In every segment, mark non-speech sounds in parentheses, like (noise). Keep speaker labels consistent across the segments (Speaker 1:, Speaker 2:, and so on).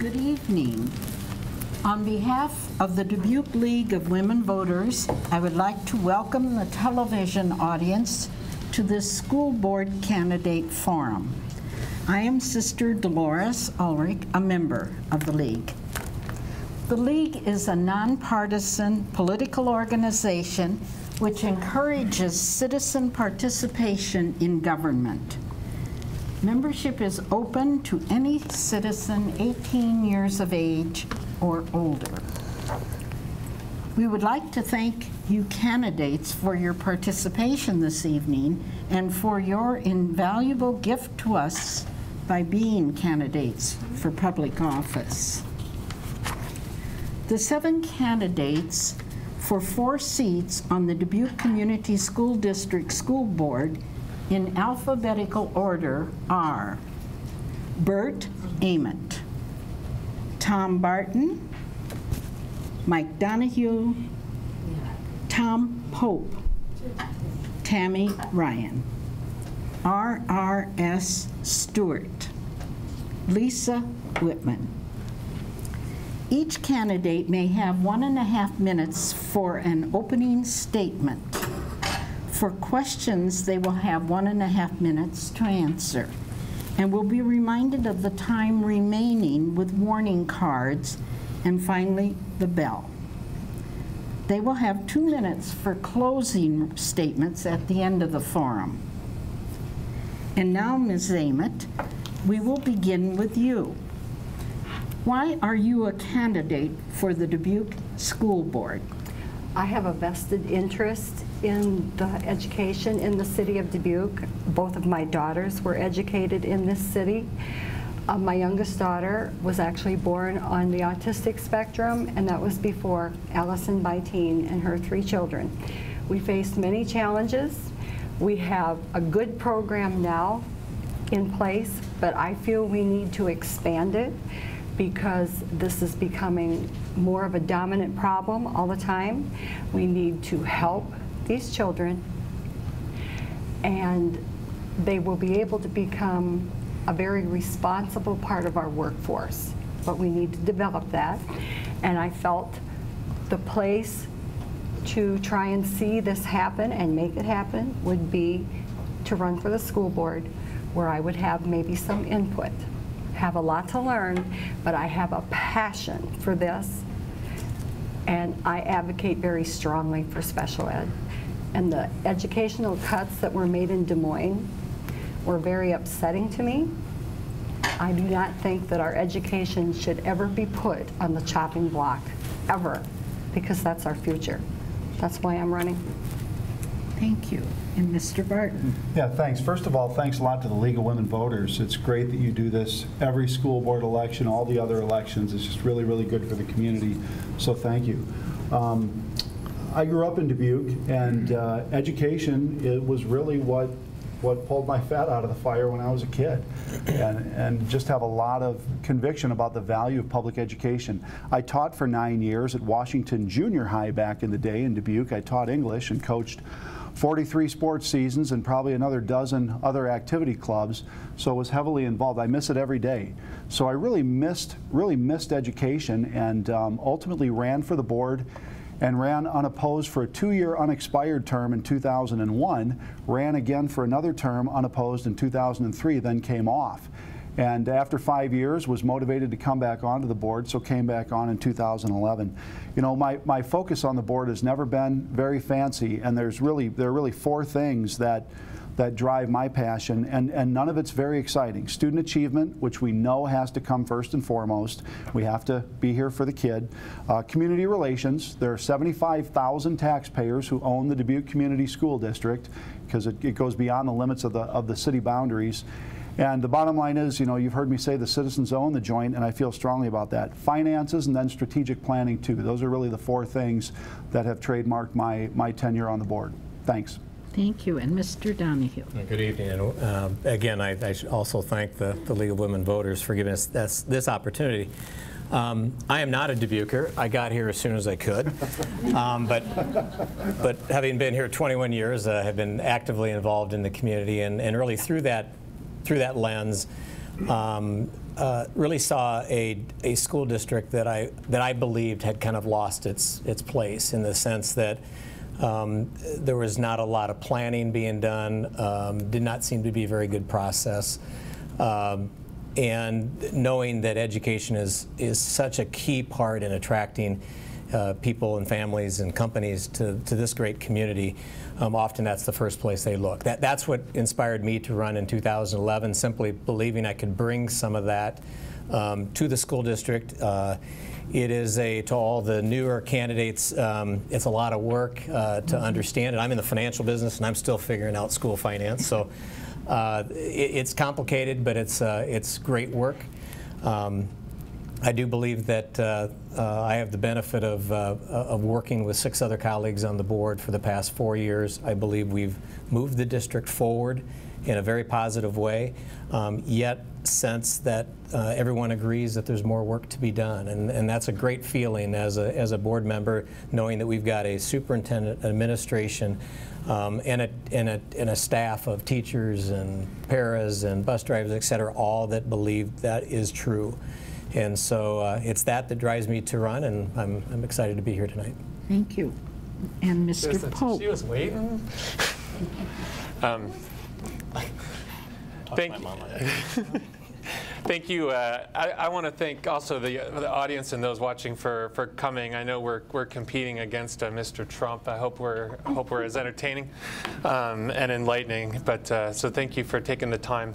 Speaker 1: Good evening. On behalf of the Dubuque League of Women Voters, I would like to welcome the television audience to this school board candidate forum. I am Sister Dolores Ulrich, a member of the League. The League is a nonpartisan political organization which encourages citizen participation in government. Membership is open to any citizen 18 years of age or older. We would like to thank you candidates for your participation this evening and for your invaluable gift to us by being candidates for public office. The seven candidates for four seats on the Dubuque Community School District School Board in alphabetical order are Bert Ament, Tom Barton, Mike Donahue, Tom Pope, Tammy Ryan, R.R.S. Stewart, Lisa Whitman. Each candidate may have one and a half minutes for an opening statement. For questions, they will have one and a half minutes to answer and will be reminded of the time remaining with warning cards and finally the bell. They will have two minutes for closing statements at the end of the forum. And now, Ms. Ament, we will begin with you. Why are you a candidate for the Dubuque School Board?
Speaker 2: I have a vested interest in the education in the city of Dubuque. Both of my daughters were educated in this city. Uh, my youngest daughter was actually born on the autistic spectrum, and that was before Allison Byteen and her three children. We faced many challenges. We have a good program now in place, but I feel we need to expand it because this is becoming more of a dominant problem all the time. We need to help these children and they will be able to become a very responsible part of our workforce. But we need to develop that. And I felt the place to try and see this happen and make it happen would be to run for the school board where I would have maybe some input have a lot to learn, but I have a passion for this, and I advocate very strongly for special ed. And the educational cuts that were made in Des Moines were very upsetting to me. I do not think that our education should ever be put on the chopping block, ever, because that's our future. That's why I'm running.
Speaker 1: Thank you. And Mr. Barton?
Speaker 3: Yeah, thanks. First of all, thanks a lot to the League of Women Voters. It's great that you do this every school board election, all the other elections. It's just really, really good for the community. So thank you. Um, I grew up in Dubuque, and uh, education it was really what what pulled my fat out of the fire when I was a kid, and, and just have a lot of conviction about the value of public education. I taught for nine years at Washington Junior High back in the day in Dubuque. I taught English and coached 43 sports seasons and probably another dozen other activity clubs, so was heavily involved. I miss it every day. So I really missed, really missed education and um, ultimately ran for the board and ran unopposed for a two-year unexpired term in 2001, ran again for another term unopposed in 2003, then came off. And after five years, was motivated to come back onto the board, so came back on in 2011. You know, my, my focus on the board has never been very fancy, and there's really there are really four things that that drive my passion, and, and none of it's very exciting. Student achievement, which we know has to come first and foremost. We have to be here for the kid. Uh, community relations, there are 75,000 taxpayers who own the Dubuque Community School District because it, it goes beyond the limits of the, of the city boundaries. And the bottom line is, you know, you've heard me say the citizens own the joint, and I feel strongly about that. Finances and then strategic planning, too. Those are really the four things that have trademarked my, my tenure on the board. Thanks.
Speaker 1: Thank you. And Mr. Donahue?
Speaker 4: Good evening. And uh, again, I, I, should also thank the, the League of Women Voters for giving us this, this opportunity. Um, I am not a Dubuquer. I got here as soon as I could. (laughs) Um, but, but having been here 21 years, I uh, have been actively involved in the community and, and really through that through that lens, um, uh, really saw a, a school district that I, that I believed had kind of lost its, its place in the sense that um, there was not a lot of planning being done, um, did not seem to be a very good process. Um, and knowing that education is, is such a key part in attracting uh, people and families and companies to, to this great community, um, often that's the first place they look. That, that's what inspired me to run in 2011, simply believing I could bring some of that um, to the school district. Uh, it is a, to all the newer candidates, um, it's a lot of work uh, to understand it. I'm in the financial business and I'm still figuring out school finance. So uh, it, it's complicated, but it's, uh, it's great work. Um, I do believe that uh, uh, I have the benefit of, uh, of working with six other colleagues on the board for the past four years. I believe we've moved the district forward in a very positive way, um, yet sense that uh, everyone agrees that there's more work to be done. And, and that's a great feeling as a, as a board member, knowing that we've got a superintendent administration um, and, a, and, a, and a staff of teachers and paras and bus drivers, et cetera, all that believe that is true. And so uh, it's that that drives me to run, and I'm, I'm excited to be here tonight.
Speaker 1: Thank you. And Mr. Pope.
Speaker 5: She was waiting. (laughs) um, thank, (laughs) thank you. Uh, I, I want to thank also the, the audience and those watching for, for coming. I know we're, we're competing against uh, Mr. Trump. I hope we're hope we're as entertaining um, and enlightening. But uh, so thank you for taking the time.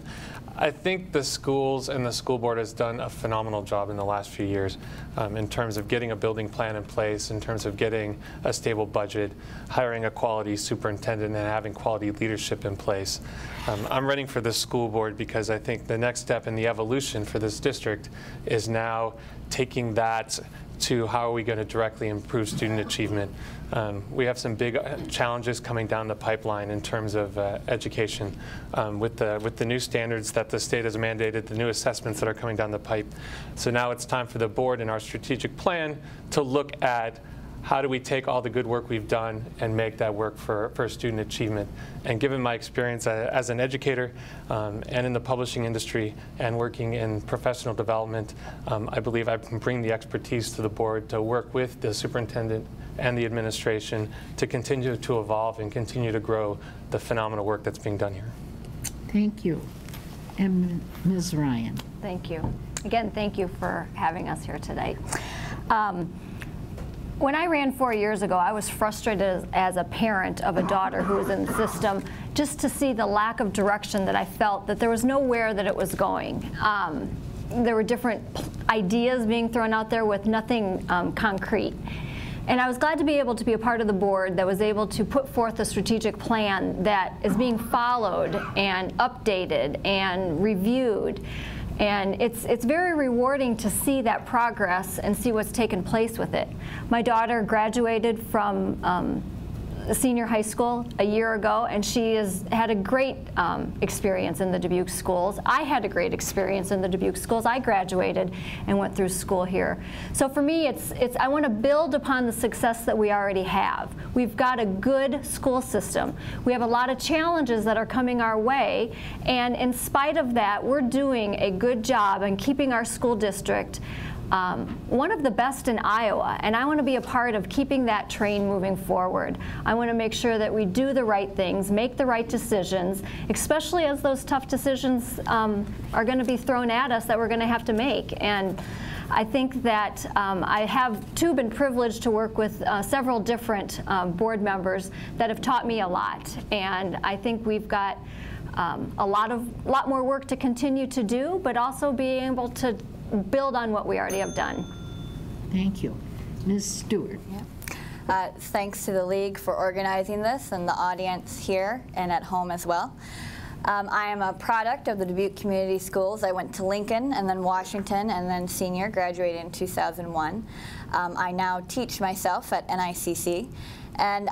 Speaker 5: I think the schools and the school board has done a phenomenal job in the last few years um, in terms of getting a building plan in place, in terms of getting a stable budget, hiring a quality superintendent, and having quality leadership in place. Um, I'm running for the school board because I think the next step in the evolution for this district is now taking that to how are we going to directly improve student achievement. Um, we have some big uh, challenges coming down the pipeline in terms of uh, education um, with the with the new standards that the state has mandated, the new assessments that are coming down the pipe. So now it's time for the board in our strategic plan to look at how do we take all the good work we've done and make that work for, for student achievement? And given my experience as an educator um, and in the publishing industry and working in professional development, um, I believe I can bring the expertise to the board to work with the superintendent and the administration to continue to evolve and continue to grow the phenomenal work that's being done here.
Speaker 1: Thank you. And Ms. Ryan.
Speaker 6: Thank you. Again, thank you for having us here today. Um, when I ran four years ago, I was frustrated as, as, a parent of a daughter who was in the system just to see the lack of direction that I felt that there was nowhere that it was going. Um, there were different ideas being thrown out there with nothing um, concrete. And I was glad to be able to be a part of the board that was able to put forth a strategic plan that is being followed and updated and reviewed. And it's, it's very rewarding to see that progress and see what's taken place with it. My daughter graduated from um, senior high school a year ago, and she has had a great um, experience in the Dubuque schools. I had a great experience in the Dubuque schools. I graduated and went through school here. So for me, it's, it's I want to build upon the success that we already have. We've got a good school system. We have a lot of challenges that are coming our way, and in spite of that, we're doing a good job in keeping our school district um, one of the best in Iowa, and I want to be a part of keeping that train moving forward. I want to make sure that we do the right things, make the right decisions, especially as those tough decisions um, are going to be thrown at us that we're going to have to make. And I think that um, I have too been privileged to work with uh, several different um, board members that have taught me a lot. And I think we've got um, a lot of lot more work to continue to do, but also being able to build on what we already have done.
Speaker 1: Thank you. Ms. Stewart.
Speaker 7: Yeah. Uh, thanks to the League for organizing this and the audience here and at home as well. Um, I am a product of the Dubuque Community Schools. I went to Lincoln and then Washington and then senior, graduated in 2001. Um, I now teach myself at NICC. And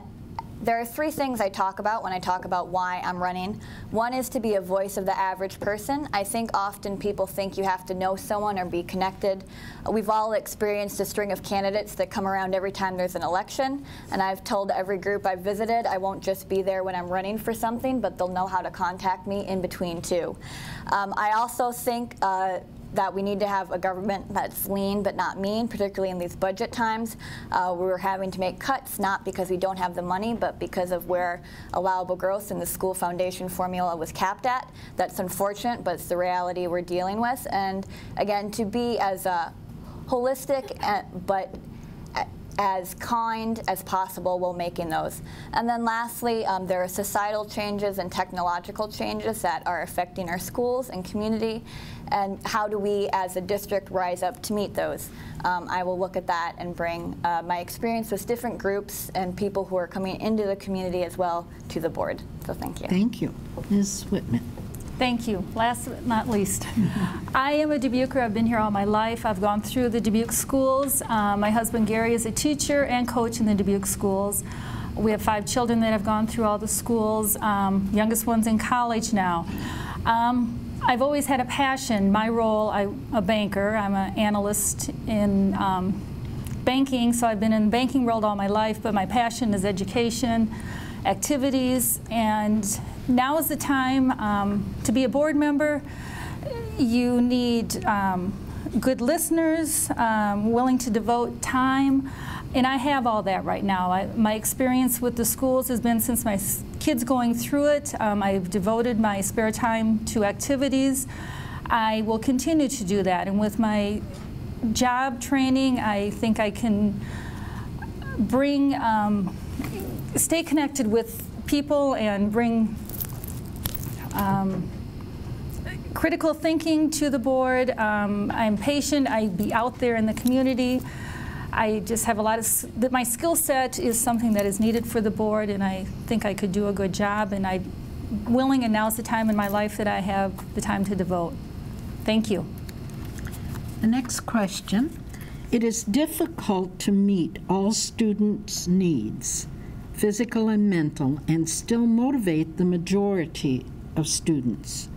Speaker 7: there are three things I talk about when I talk about why I'm running. One is to be a voice of the average person. I think often people think you have to know someone or be connected. We've all experienced a string of candidates that come around every time there's an election, and I've told every group I've visited I won't just be there when I'm running for something, but they'll know how to contact me in between too. Um, I also think uh, that we need to have a government that's lean but not mean, particularly in these budget times. Uh, we're having to make cuts not because we don't have the money, but because of where allowable growth in the school foundation formula was capped at. That's unfortunate, but it's the reality we're dealing with. And again, to be as uh, holistic, uh, but as kind as possible while making those. And then lastly, um, there are societal changes and technological changes that are affecting our schools and community, and how do we as a district rise up to meet those? Um, I will look at that and bring uh, my experience with different groups and people who are coming into the community as well to the board. So thank you.
Speaker 1: Thank you. Ms. Whitman.
Speaker 8: Thank you. Last but not least, I am a Dubuquer. I've been here all my life. I've gone through the Dubuque schools. Uh, my husband Gary is a teacher and coach in the Dubuque schools. We have five children that have gone through all the schools. Um, youngest one's in college now. Um, I've always had a passion. My role, I'm a banker. I'm an analyst in um, banking, so I've been in the banking world all my life, but my passion is education, activities, and now is the time um, to be a board member. You need um, good listeners, um, willing to devote time, and I have all that right now. I, my experience with the schools has been since my kids going through it. Um, I've devoted my spare time to activities. I will continue to do that, and with my job training, I think I can bring, um, stay connected with people and bring um, critical thinking to the board. Um, I'm patient. I be out there in the community. I just have a lot of, that my skill set is something that is needed for the board and I think I could do a good job and I'm willing and now's the time in my life that I have the time to devote. Thank you.
Speaker 1: The next question. It is difficult to meet all students' needs, physical and mental, and still motivate the majority of students.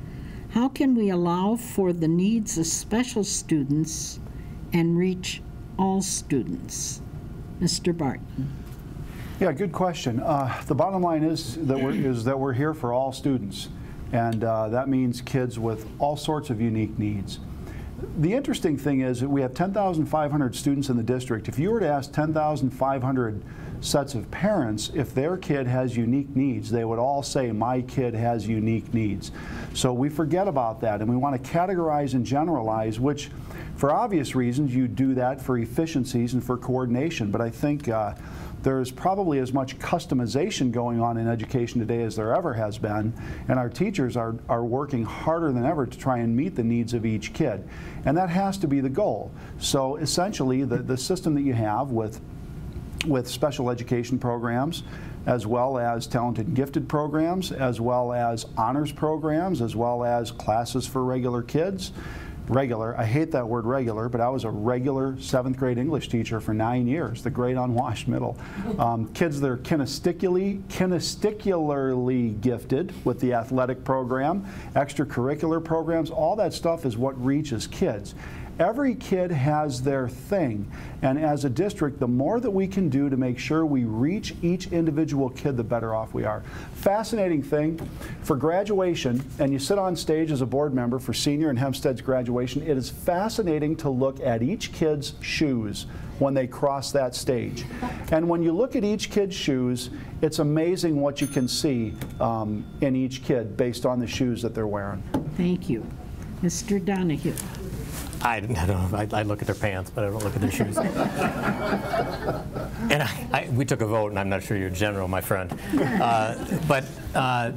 Speaker 1: How can we allow for the needs of special students and reach all students? Mr. Barton.
Speaker 3: Yeah, good question. Uh, the bottom line is that we're, is that we're here for all students, and uh, that means kids with all sorts of unique needs. The interesting thing is that we have 10,500 students in the district. If you were to ask 10,500 sets of parents, if their kid has unique needs, they would all say, my kid has unique needs. So we forget about that, and we want to categorize and generalize, which for obvious reasons, you do that for efficiencies and for coordination, but I think uh, there's probably as much customization going on in education today as there ever has been, and our teachers are, are working harder than ever to try and meet the needs of each kid. And that has to be the goal. So essentially, the, the system that you have with, with special education programs, as well as talented and gifted programs, as well as honors programs, as well as classes for regular kids, regular. I hate that word regular, but I was a regular seventh grade English teacher for nine years, the great unwashed middle. (laughs) Um, kids that are kinesticularly, kinesticularly gifted with the athletic program, extracurricular programs, all that stuff is what reaches kids. Every kid has their thing, and as a district, the more that we can do to make sure we reach each individual kid, the better off we are. Fascinating thing, for graduation, and you sit on stage as a board member for senior and Hempstead's graduation, it is fascinating to look at each kid's shoes when they cross that stage. And when you look at each kid's shoes, it's amazing what you can see um, in each kid based on the shoes that they're wearing.
Speaker 1: Thank you. Mr. Donahue.
Speaker 4: I, (laughs) I don't know. I, I, look at their pants, but I don't look at their (laughs) shoes. and I, we took a vote, and I'm not sure you're general, my friend. Uh, but uh,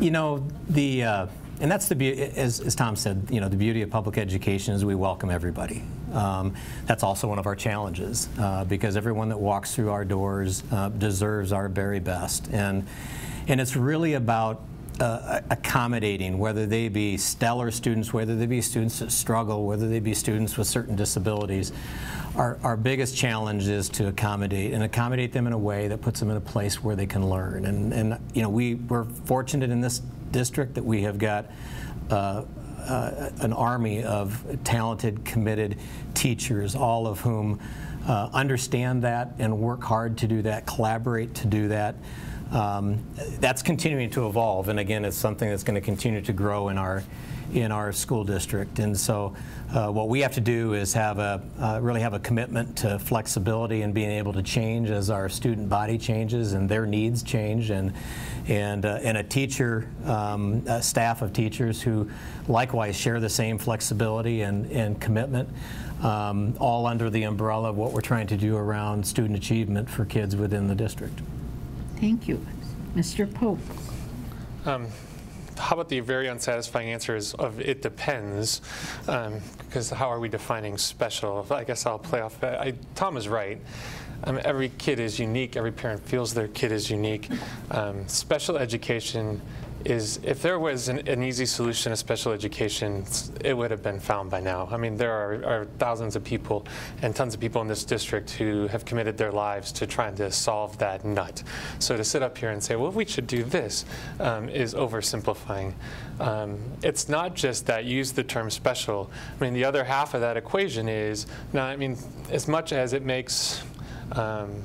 Speaker 4: you know the. Uh, and that's the beauty, as, as, Tom said, you know, the beauty of public education is we welcome everybody. Um, that's also one of our challenges uh, because everyone that walks through our doors uh, deserves our very best. And, and it's really about uh, accommodating, whether they be stellar students, whether they be students that struggle, whether they be students with certain disabilities. Our, our biggest challenge is to accommodate and accommodate them in a way that puts them in a place where they can learn. And, and you know, we, we're fortunate in this district that we have got uh, uh, an army of talented, committed teachers, all of whom uh, understand that and work hard to do that, collaborate to do that. Um, that's continuing to evolve, and again, it's something that's going to continue to grow in our in our school district. And so, uh, what we have to do is have a uh, really have a commitment to flexibility and being able to change as our student body changes and their needs change, and and uh, and a teacher, um, a staff of teachers who likewise share the same flexibility and and commitment. Um, all under the umbrella of what we're trying to do around student achievement for kids within the district.
Speaker 1: Thank you. Mr. Pope.
Speaker 5: Um, how about the very unsatisfying answer of it depends, because um, how are we defining special? I guess I'll play off. I, Tom is right. Um, every kid is unique. Every parent feels their kid is unique. Um, special education is if there was an, an, easy solution to special education, it would have been found by now. I mean, there are, are, thousands of people and tons of people in this district who have committed their lives to trying to solve that nut. So to sit up here and say, well, we should do this, um, is oversimplifying. Um, it's not just that use the term special. I mean, the other half of that equation is, now, I mean, as much as it makes um,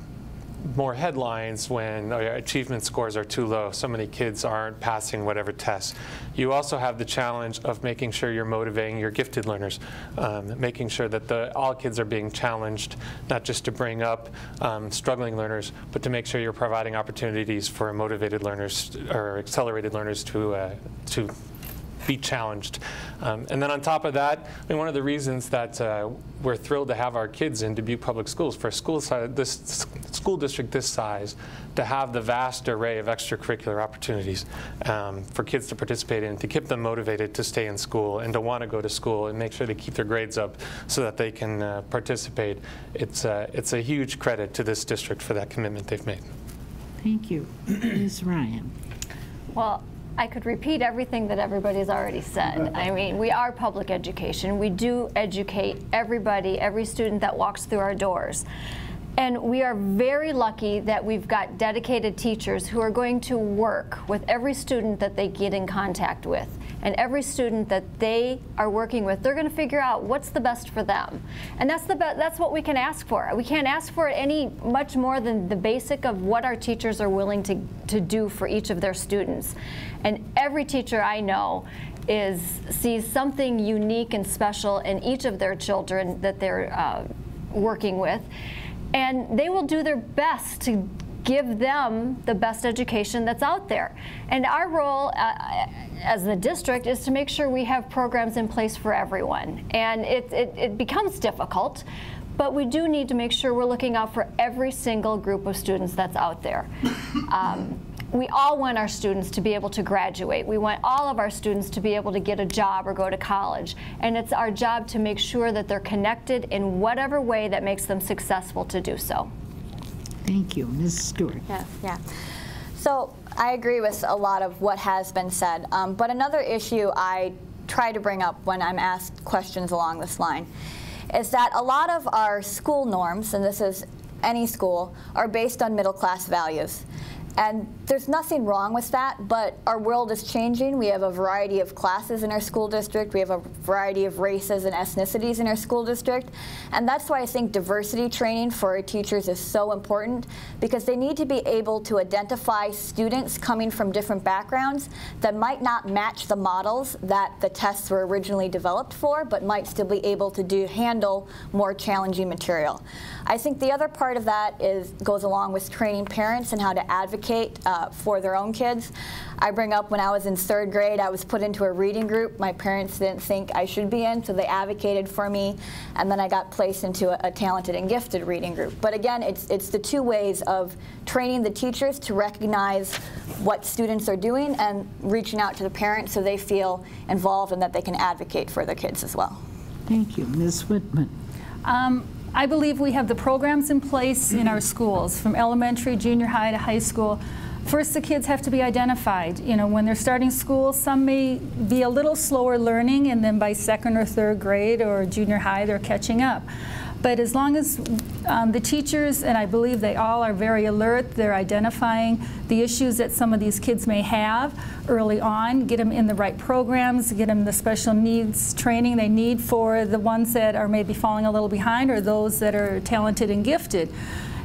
Speaker 5: more headlines when oh achievement scores are too low. So many kids aren't passing whatever tests. You also have the challenge of making sure you're motivating your gifted learners, um, making sure that the, all kids are being challenged, not just to bring up um, struggling learners, but to make sure you're providing opportunities for motivated learners or accelerated learners to, uh, to be challenged. Um, and then on top of that, I mean, one of the reasons that uh, we're thrilled to have our kids in Dubuque Public Schools for a school size, this school district this size to have the vast array of extracurricular opportunities um, for kids to participate in, to keep them motivated to stay in school and to want to go to school and make sure they keep their grades up so that they can uh, participate. It's, uh, it's a huge credit to this district for that commitment they've made.
Speaker 1: Thank you. (clears throat) Ms. Ryan.
Speaker 6: Well, I could repeat everything that everybody's already said. I mean, we are public education. We do educate everybody, every student that walks through our doors. And we are very lucky that we've got dedicated teachers who are going to work with every student that they get in contact with. And every student that they are working with, they're going to figure out what's the best for them. And that's, the that's what we can ask for. We can't ask for any much more than the basic of what our teachers are willing to, to do for each of their students. And every teacher I know is sees something unique and special in each of their children that they're uh, working with and they will do their best to give them the best education that's out there. And our role uh, as the district is to make sure we have programs in place for everyone. And it, it, it, becomes difficult, but we do need to make sure we're looking out for every single group of students that's out there. Um, we all want our students to be able to graduate. We want all of our students to be able to get a job or go to college. And it's our job to make sure that they're connected in whatever way that makes them successful to do so.
Speaker 1: Thank you. Ms. Stewart.
Speaker 7: Yeah, yeah. So I agree with a lot of what has been said. Um, but another issue I try to bring up when I'm asked questions along this line is that a lot of our school norms, and this is any school, are based on middle class values. And there's nothing wrong with that, but our world is changing. We have a variety of classes in our school district. We have a variety of races and ethnicities in our school district. And that's why I think diversity training for our teachers is so important because they need to be able to identify students coming from different backgrounds that might not match the models that the tests were originally developed for, but might still be able to do handle more challenging material. I think the other part of that is goes along with training parents and how to advocate advocate uh, for their own kids. I bring up when I was in third grade, I was put into a reading group my parents didn't think I should be in, so they advocated for me, and then I got placed into a, a talented and gifted reading group. But again, it's, it's the two ways of training the teachers to recognize what students are doing and reaching out to the parents so they feel involved and that they can advocate for their kids as well.
Speaker 1: Thank you. Ms. Whitman.
Speaker 8: Um, I believe we have the programs in place in our schools, from elementary, junior high to high school. First, the kids have to be identified. You know, when they're starting school, some may be a little slower learning, and then by second or third grade or junior high, they're catching up. But as long as um, the teachers, and I believe they all are very alert, they're identifying the issues that some of these kids may have early on, get them in the right programs, get them the special needs training they need for the ones that are maybe falling a little behind or those that are talented and gifted.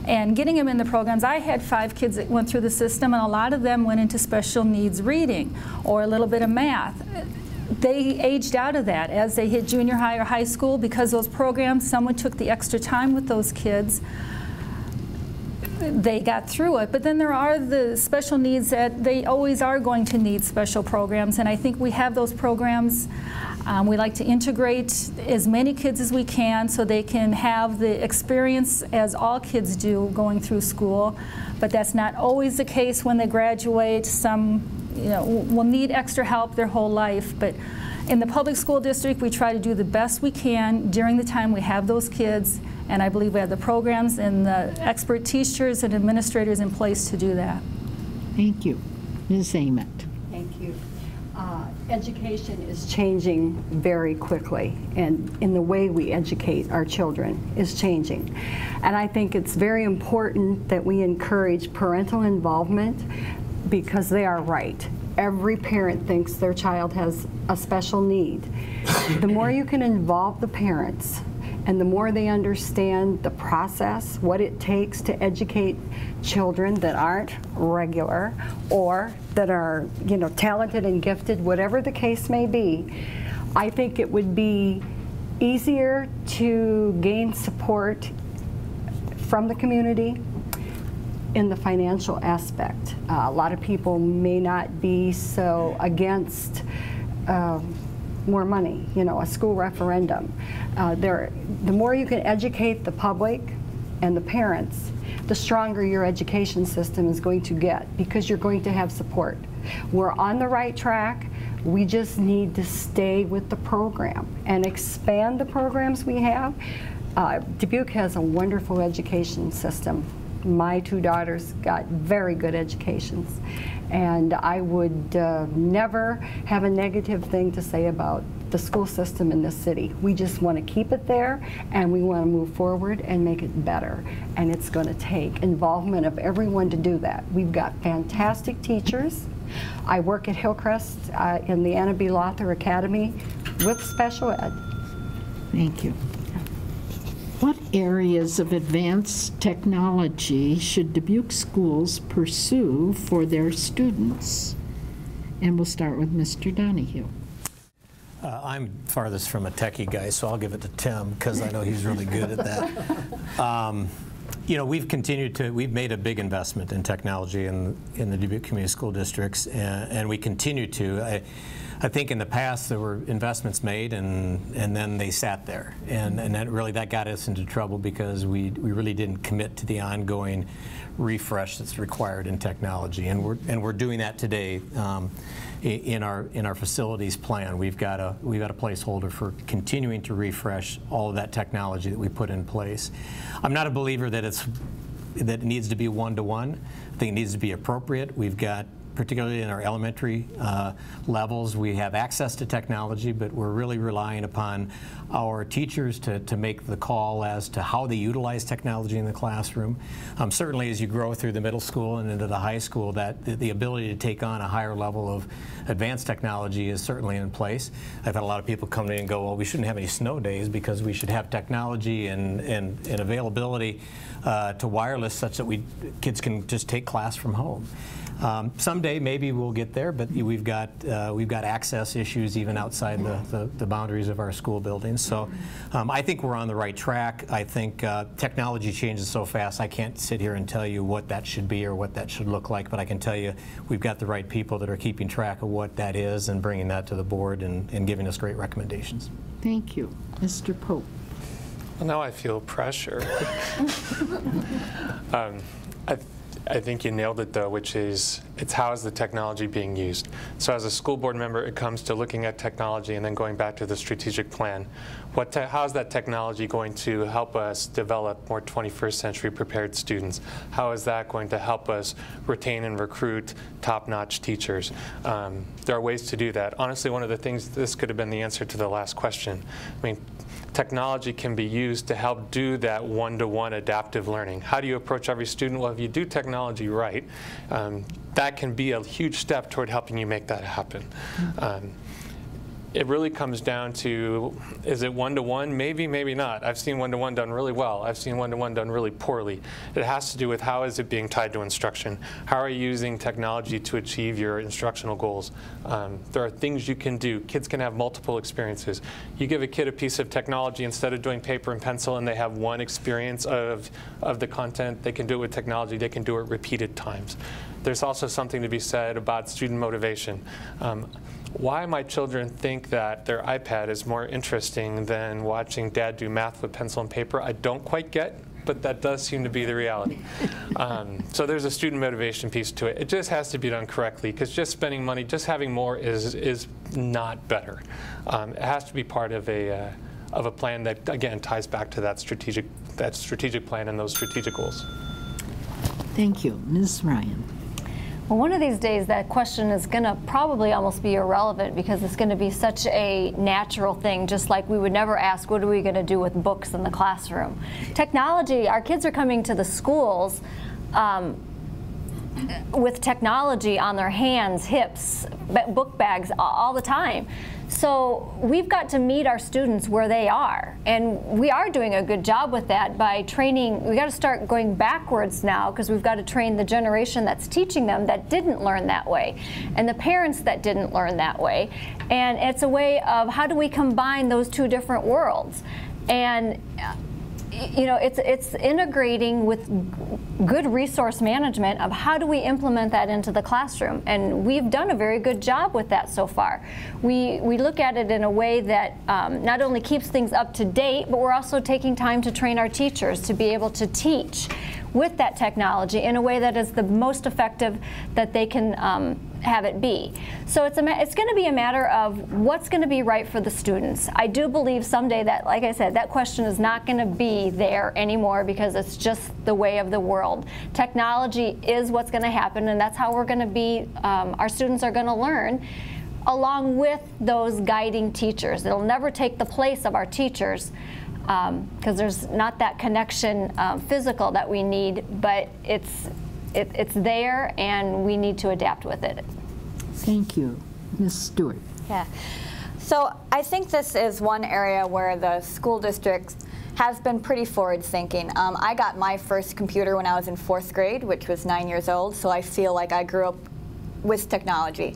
Speaker 8: And getting them in the programs. I had five kids that went through the system, and a lot of them went into special needs reading or a little bit of math. They aged out of that as they hit junior high or high school because those programs, someone took the extra time with those kids they got through it. But then there are the special needs that they always are going to need special programs, and I think we have those programs. Um, we like to integrate as many kids as we can so they can have the experience as all kids do going through school. But that's not always the case when they graduate. Some you know, will need extra help their whole life. But in the public school district, we try to do the best we can during the time we have those kids and I believe we have the programs and the expert teachers and administrators in place to do that.
Speaker 1: Thank you. Ms. Ament.
Speaker 2: Education is changing very quickly, and in the way we educate our children is changing. And I think it's very important that we encourage parental involvement because they are right. Every parent thinks their child has a special need. The more you can involve the parents, and the more they understand the process, what it takes to educate children that aren't regular or that are, you know, talented and gifted, whatever the case may be, I think it would be easier to gain support from the community in the financial aspect. Uh, a lot of people may not be so against um, more money, you know, a school referendum. Uh, there, the more you can educate the public and the parents, the stronger your education system is going to get because you're going to have support. We're on the right track. We just need to stay with the program and expand the programs we have. Uh, Dubuque has a wonderful education system. My two daughters got very good educations and I would uh, never have a negative thing to say about the school system in this city. We just want to keep it there and we want to move forward and make it better. And it's going to take involvement of everyone to do that. We've got fantastic teachers. I work at Hillcrest uh, in the Anna B. Lawther Academy with special ed.
Speaker 1: Thank you. What areas of advanced technology should Dubuque schools pursue for their students? And we'll start with Mr. Donahue.
Speaker 4: Uh, I'm farthest from a techie guy, so I'll give it to Tim because I know he's really good at that. (laughs) Um, you know, we've continued to, we've made a big investment in technology in, in the Dubuque Community School Districts, and, and we continue to. I, I think in the past there were investments made and, and then they sat there. And, and that really that got us into trouble because we, we really didn't commit to the ongoing refresh that's required in technology. And we're, and we're doing that today um, in, our, in our facilities plan. We've got, a, we've got a placeholder for continuing to refresh all of that technology that we put in place. I'm not a believer that, it's, that it needs to be one-to-one. -one. I think it needs to be appropriate. We've got particularly in our elementary uh, levels, we have access to technology, but we're really relying upon our teachers to, to make the call as to how they utilize technology in the classroom. Um, certainly as you grow through the middle school and into the high school, that the, the, ability to take on a higher level of advanced technology is certainly in place. I've had a lot of people come in and go, well, we shouldn't have any snow days because we should have technology and, and, and availability uh, to wireless such that we kids can just take class from home. Um, someday maybe we'll get there, but we've got uh, we've got access issues even outside the, the, the boundaries of our school buildings. So um, I think we're on the right track. I think uh, technology changes so fast. I can't sit here and tell you what that should be or what that should look like, but I can tell you we've got the right people that are keeping track of what that is and bringing that to the board and, and giving us great recommendations.
Speaker 1: Thank you, Mr. Pope.
Speaker 5: Well, now I feel pressure. (laughs) um, I, I think you nailed it though, which is it's how is the technology being used. So as a school board member, it comes to looking at technology and then going back to the strategic plan. What how is that technology going to help us develop more 21st century prepared students? How is that going to help us retain and recruit top-notch teachers? Um, there are ways to do that. Honestly, one of the things, this could have been the answer to the last question. I mean, technology can be used to help do that one-to-one adaptive learning. How do you approach every student? Well, if you do technology right, um, that can be a huge step toward helping you make that happen. Um, it really comes down to is it one to one? Maybe, maybe not. I've seen one to one done really well. I've seen one to one done really poorly. It has to do with how is it being tied to instruction? How are you using technology to achieve your instructional goals? Um, there are things you can do. Kids can have multiple experiences. You give a kid a piece of technology instead of doing paper and pencil, and they have one experience of, of the content, they can do it with technology, they can do it repeated times. There's also something to be said about student motivation. Um, why my children think that their iPad is more interesting than watching dad do math with pencil and paper, I don't quite get, but that does seem to be the reality. (laughs) Um, so there's a student motivation piece to it. It just has to be done correctly because just spending money, just having more is, is not better. Um, it has to be part of a, uh, of a plan that, again, ties back to that strategic, that strategic plan and those strategic goals.
Speaker 1: Thank you. Ms. Ryan.
Speaker 6: Well, one of these days, that question is going to probably almost be irrelevant because it's going to be such a natural thing, just like we would never ask, what are we going to do with books in the classroom? Technology, our kids are coming to the schools. Um, with technology on their hands, hips, book bags all the time. So we've got to meet our students where they are. And we are doing a good job with that by training. We got to start going backwards now because we've got to train the generation that's teaching them that didn't learn that way and the parents that didn't learn that way. And it's a way of how do we combine those two different worlds? And uh, you know, it's, it's integrating with good resource management of how do we implement that into the classroom. And we've done a very good job with that so far. We, we look at it in a way that um, not only keeps things up to date, but we're also taking time to train our teachers to be able to teach with that technology in a way that is the most effective that they can um, have it be. So it's, a, it's going to be a matter of what's going to be right for the students. I do believe someday that, like I said, that question is not going to be there anymore because it's just the way of the world. Technology is what's going to happen, and that's how we're going to be, um, our students are going to learn along with those guiding teachers. It'll never take the place of our teachers because um, there's not that connection um, physical that we need, but it's it, it's there and we need to adapt with it.
Speaker 1: Thank you. Ms. Stewart.
Speaker 7: Yeah. So I think this is one area where the school district has been pretty forward thinking. Um, I got my first computer when I was in fourth grade, which was nine years old, so I feel like I grew up with technology.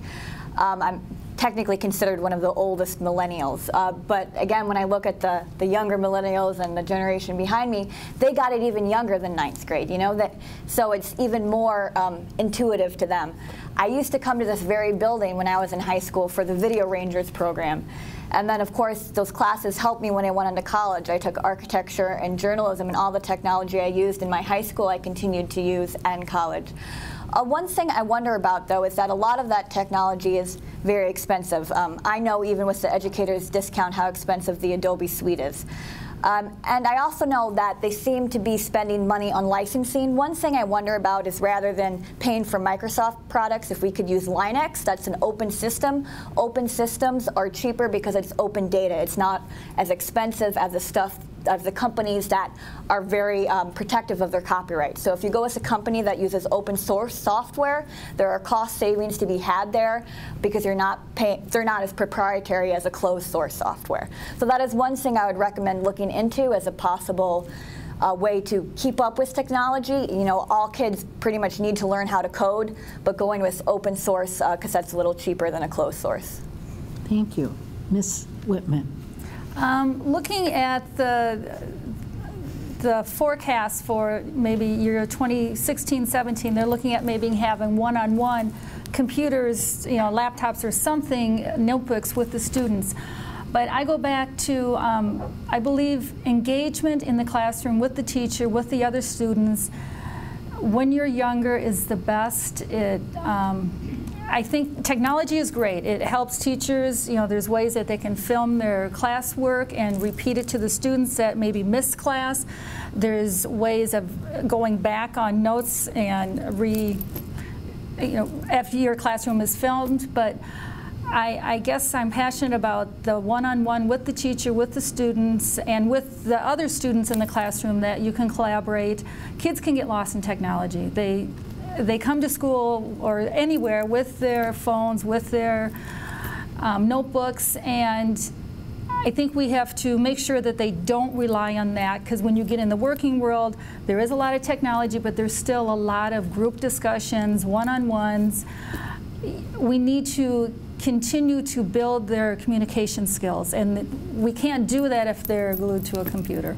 Speaker 7: Um, I'm technically considered one of the oldest millennials. Uh, but again, when I look at the, the younger millennials and the generation behind me, they got it even younger than ninth grade, you know? that So it's even more um, intuitive to them. I used to come to this very building when I was in high school for the Video Rangers program. And then, of course, those classes helped me when I went into college. I took architecture and journalism, and all the technology I used in my high school I continued to use in college. Uh, one thing I wonder about, though, is that a lot of that technology is very expensive. Um, I know even with the educator's discount how expensive the Adobe Suite is. Um, and I also know that they seem to be spending money on licensing. One thing I wonder about is rather than paying for Microsoft products, if we could use Linux, that's an open system. Open systems are cheaper because it's open data. It's not as expensive as the stuff of the companies that are very um, protective of their copyright. So if you go with a company that uses open source software, there are cost savings to be had there because you're not pay, they're not as proprietary as a closed source software. So that is one thing I would recommend looking into as a possible uh, way to keep up with technology. You know, all kids pretty much need to learn how to code, but going with open source because uh, that's a little cheaper than a closed source.
Speaker 1: Thank you. Ms. Whitman.
Speaker 8: Um, looking at the the forecast for maybe year 2016, 17, they're looking at maybe having one-on-one computers, you know, laptops or something, notebooks with the students. But I go back to, um, I believe, engagement in the classroom with the teacher, with the other students, when you're younger is the best. It, um, I think technology is great. It helps teachers, you know, there's ways that they can film their classwork and repeat it to the students that maybe missed class. There's ways of going back on notes and re, you know, after your classroom is filmed, but I, I, guess I'm passionate about the one-on-one -on -one with the teacher, with the students, and with the other students in the classroom that you can collaborate. Kids can get lost in technology. They, they come to school or anywhere with their phones, with their um, notebooks, and I think we have to make sure that they don't rely on that because when you get in the working world, there is a lot of technology, but there's still a lot of group discussions, one-on-ones. We need to continue to build their communication skills, and we can't do that if they're glued to a computer.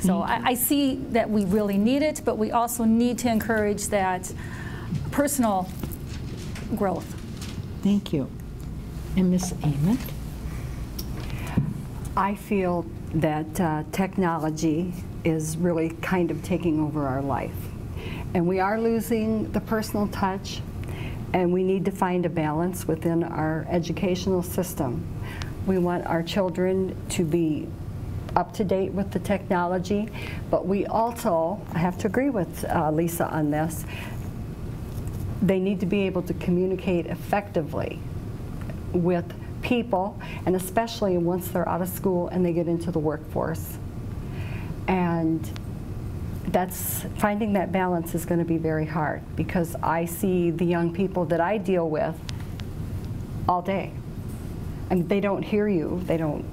Speaker 8: So I, I see that we really need it, but we also need to encourage that personal growth.
Speaker 1: Thank you. And Ms. Ament?
Speaker 2: I feel that uh, technology is really kind of taking over our life. And we are losing the personal touch, and we need to find a balance within our educational system. We want our children to be up to date with the technology, but we also, I have to agree with uh, Lisa on this, they need to be able to communicate effectively with people, and especially once they're out of school and they get into the workforce. And that's finding that balance is going to be very hard because I see the young people that I deal with all day. Mean, they don't hear you. They don't.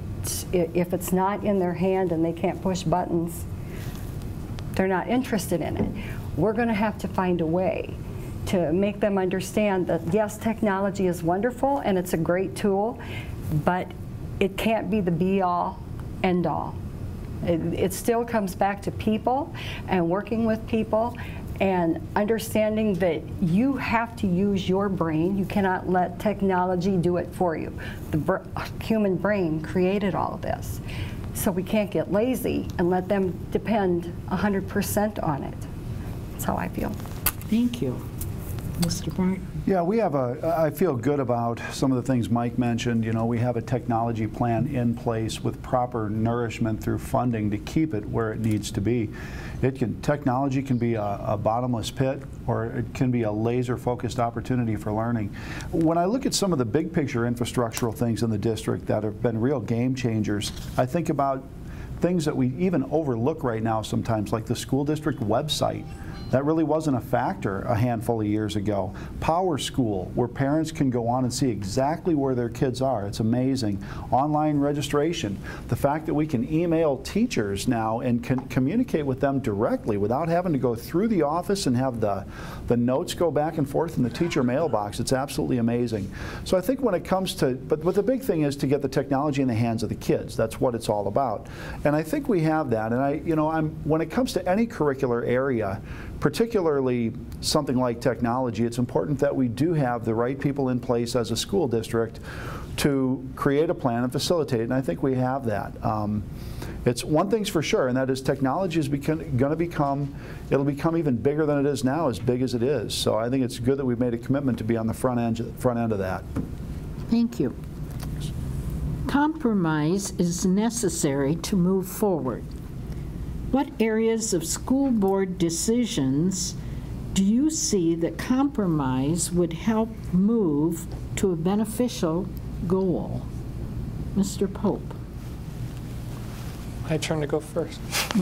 Speaker 2: If it's not in their hand and they can't push buttons, they're not interested in it. We're going to have to find a way to make them understand that yes, technology is wonderful and it's a great tool, but it can't be the be all, end all. It, it still comes back to people and working with people and understanding that you have to use your brain. You cannot let technology do it for you. The br human brain created all of this. So we can't get lazy and let them depend 100% on it. That's how I feel.
Speaker 1: Thank you. Mr. Barton?
Speaker 3: Yeah, we have a, I feel good about some of the things Mike mentioned. You know, we have a technology plan in place with proper nourishment through funding to keep it where it needs to be. It can, technology can be a, a bottomless pit or it can be a laser focused opportunity for learning. When I look at some of the big picture infrastructural things in the district that have been real game changers, I think about things that we even overlook right now sometimes, like the school district website. That really wasn't a factor a handful of years ago. PowerSchool, where parents can go on and see exactly where their kids are. It's amazing. Online registration, the fact that we can email teachers now and can communicate with them directly without having to go through the office and have the, the notes go back and forth in the teacher mailbox. It's absolutely amazing. So I think when it comes to, but, but the big thing is to get the technology in the hands of the kids. That's what it's all about. And I think we have that. And I, you know, I'm, when it comes to any curricular area, particularly something like technology, it's important that we do have the right people in place as a school district to create a plan and facilitate it, and I think we have that. Um, it's one thing's for sure, and that is technology is going to become, it'll become even bigger than it is now, as big as it is. So I think it's good that we've made a commitment to be on the front end, front end of that.
Speaker 1: Thank you. Compromise is necessary to move forward. What areas of school board decisions do you see that compromise would help move to a beneficial goal? Mr. Pope.
Speaker 5: My turn to go first. (laughs)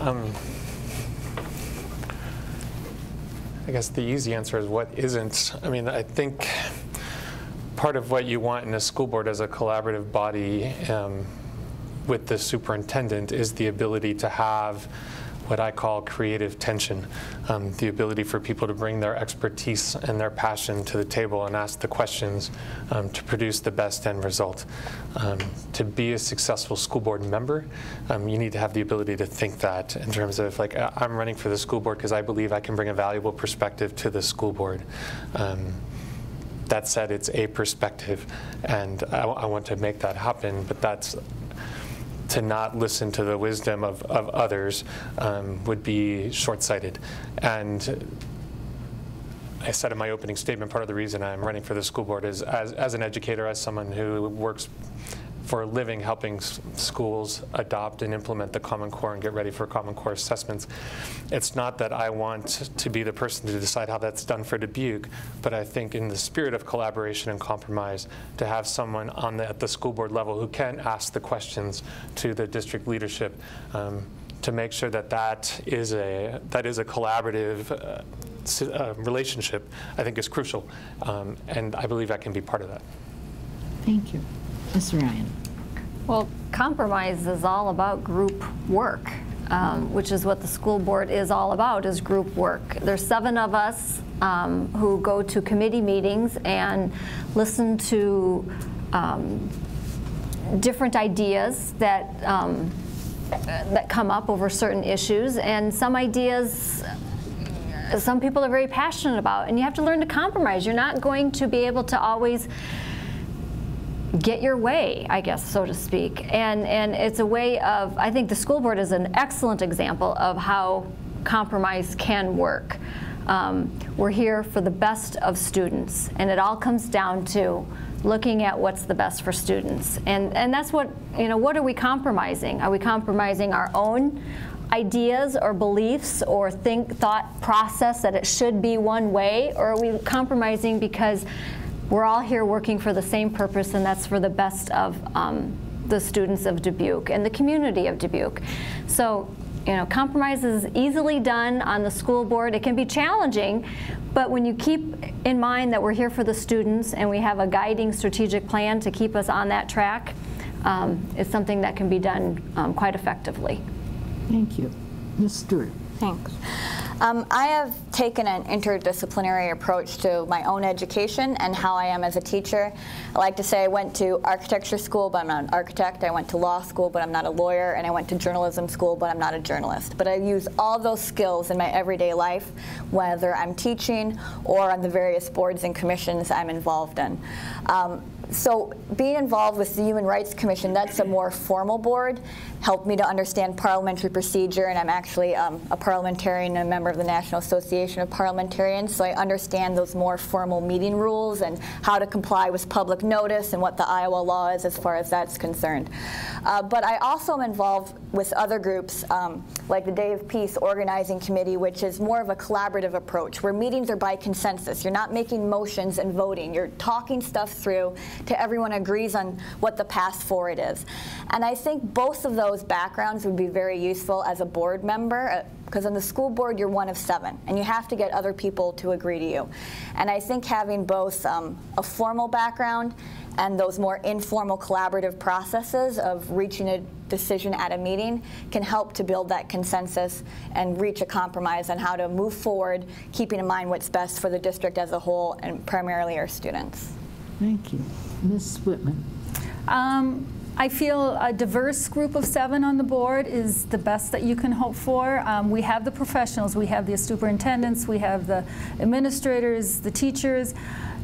Speaker 5: um, I guess the easy answer is what isn't. I mean, I think part of what you want in a school board as a collaborative body um, with the superintendent is the ability to have what I call creative tension, um, the ability for people to bring their expertise and their passion to the table and ask the questions um, to produce the best end result. Um, to be a successful school board member, um, you need to have the ability to think that in terms of like, I'm running for the school board because I believe I can bring a valuable perspective to the school board. Um, that said, it's a perspective, and I, I want to make that happen, but that's to not listen to the wisdom of, of others um, would be short-sighted. And I said in my opening statement, part of the reason I'm running for the school board is as, as an educator, as someone who works for a living helping schools adopt and implement the Common Core and get ready for Common Core assessments. It's not that I want to be the person to decide how that's done for Dubuque, but I think in the spirit of collaboration and compromise, to have someone on the, at the school board level who can ask the questions to the district leadership um, to make sure that that is a, that is a collaborative uh, uh, relationship, I think is crucial. Um, and I believe I can be part of that.
Speaker 1: Thank you. Ms. Ryan?
Speaker 6: Well, compromise is all about group work, um, which is what the school board is all about, is group work. There's seven of us um, who go to committee meetings and listen to um, different ideas that um, that come up over certain issues, and some ideas some people are very passionate about, and you have to learn to compromise. You're not going to be able to always get your way, I guess, so to speak. And, and it's a way of, I think the school board is an excellent example of how compromise can work. Um, we're here for the best of students, and it all comes down to looking at what's the best for students. And, and that's what, you know, what are we compromising? Are we compromising our own ideas or beliefs or think thought process that it should be one way, or are we compromising because we're all here working for the same purpose, and that's for the best of um, the students of Dubuque and the community of Dubuque. So, you know, compromise is easily done on the school board. It can be challenging, but when you keep in mind that we're here for the students and we have a guiding strategic plan to keep us on that track, um, it's something that can be done um, quite effectively.
Speaker 1: Thank you. Ms. Stewart?
Speaker 7: Thanks. Um, I have taken an interdisciplinary approach to my own education and how I am as a teacher. I like to say I went to architecture school, but I'm not an architect. I went to law school, but I'm not a lawyer. And I went to journalism school, but I'm not a journalist. But I use all those skills in my everyday life, whether I'm teaching or on the various boards and commissions I'm involved in. Um, so being involved with the Human Rights Commission, that's a more formal board, helped me to understand parliamentary procedure, and I'm actually um, a parliamentarian and a member of the National Association of Parliamentarians, so I understand those more formal meeting rules and how to comply with public notice and what the Iowa law is as far as that's concerned. Uh, but I also am involved with other groups, um, like the Day of Peace Organizing Committee, which is more of a collaborative approach, where meetings are by consensus. You're not making motions and voting. You're talking stuff through to everyone agrees on what the path forward is. And I think both of those backgrounds would be very useful as a board member, because uh, on the school board you're one of seven, and you have to get other people to agree to you. And I think having both um, a formal background and those more informal collaborative processes of reaching a decision at a meeting can help to build that consensus and reach a compromise on how to move forward, keeping in mind what's best for the district as a whole and primarily our students.
Speaker 1: Thank you. Ms. Whitman?
Speaker 8: Um, I feel a diverse group of seven on the board is the best that you can hope for. Um, we have the professionals, we have the superintendents, we have the administrators, the teachers.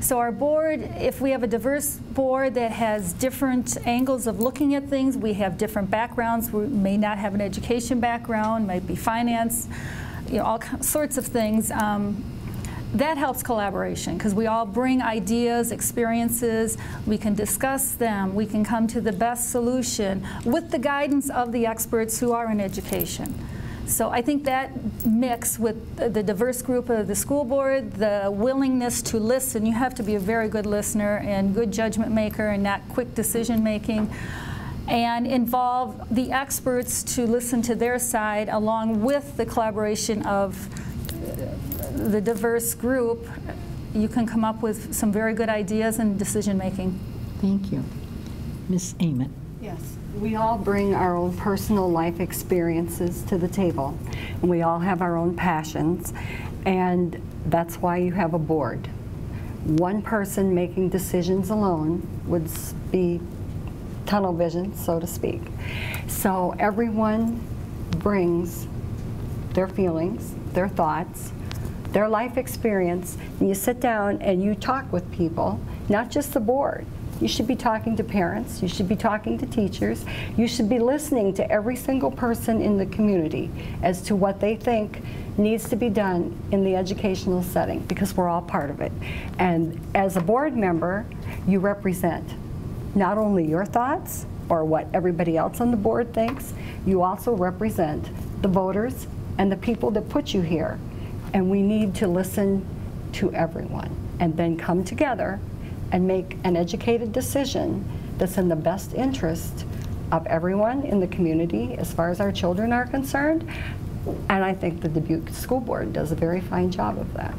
Speaker 8: So our board, if we have a diverse board that has different angles of looking at things, we have different backgrounds. We may not have an education background, might be finance, you know, all sorts of things. Um, that helps collaboration because we all bring ideas, experiences, we can discuss them, we can come to the best solution with the guidance of the experts who are in education. So I think that mix with the diverse group of the school board, the willingness to listen, you have to be a very good listener and good judgment maker and not quick decision making and involve the experts to listen to their side along with the collaboration of the diverse group, you can come up with some very good ideas and decision making.
Speaker 1: Thank you. Ms. Ament.
Speaker 2: Yes, we all bring our own personal life experiences to the table, and we all have our own passions, and that's why you have a board. One person making decisions alone would be tunnel vision, so to speak. So everyone brings their feelings, their thoughts, their life experience, and you sit down and you talk with people, not just the board. You should be talking to parents, you should be talking to teachers, you should be listening to every single person in the community as to what they think needs to be done in the educational setting because we're all part of it. And as a board member, you represent not only your thoughts or what everybody else on the board thinks, you also represent the voters and the people that put you here and we need to listen to everyone and then come together and make an educated decision that's in the best interest of everyone in the community as far as our children are concerned. And I think the Dubuque School Board does a very fine job of that.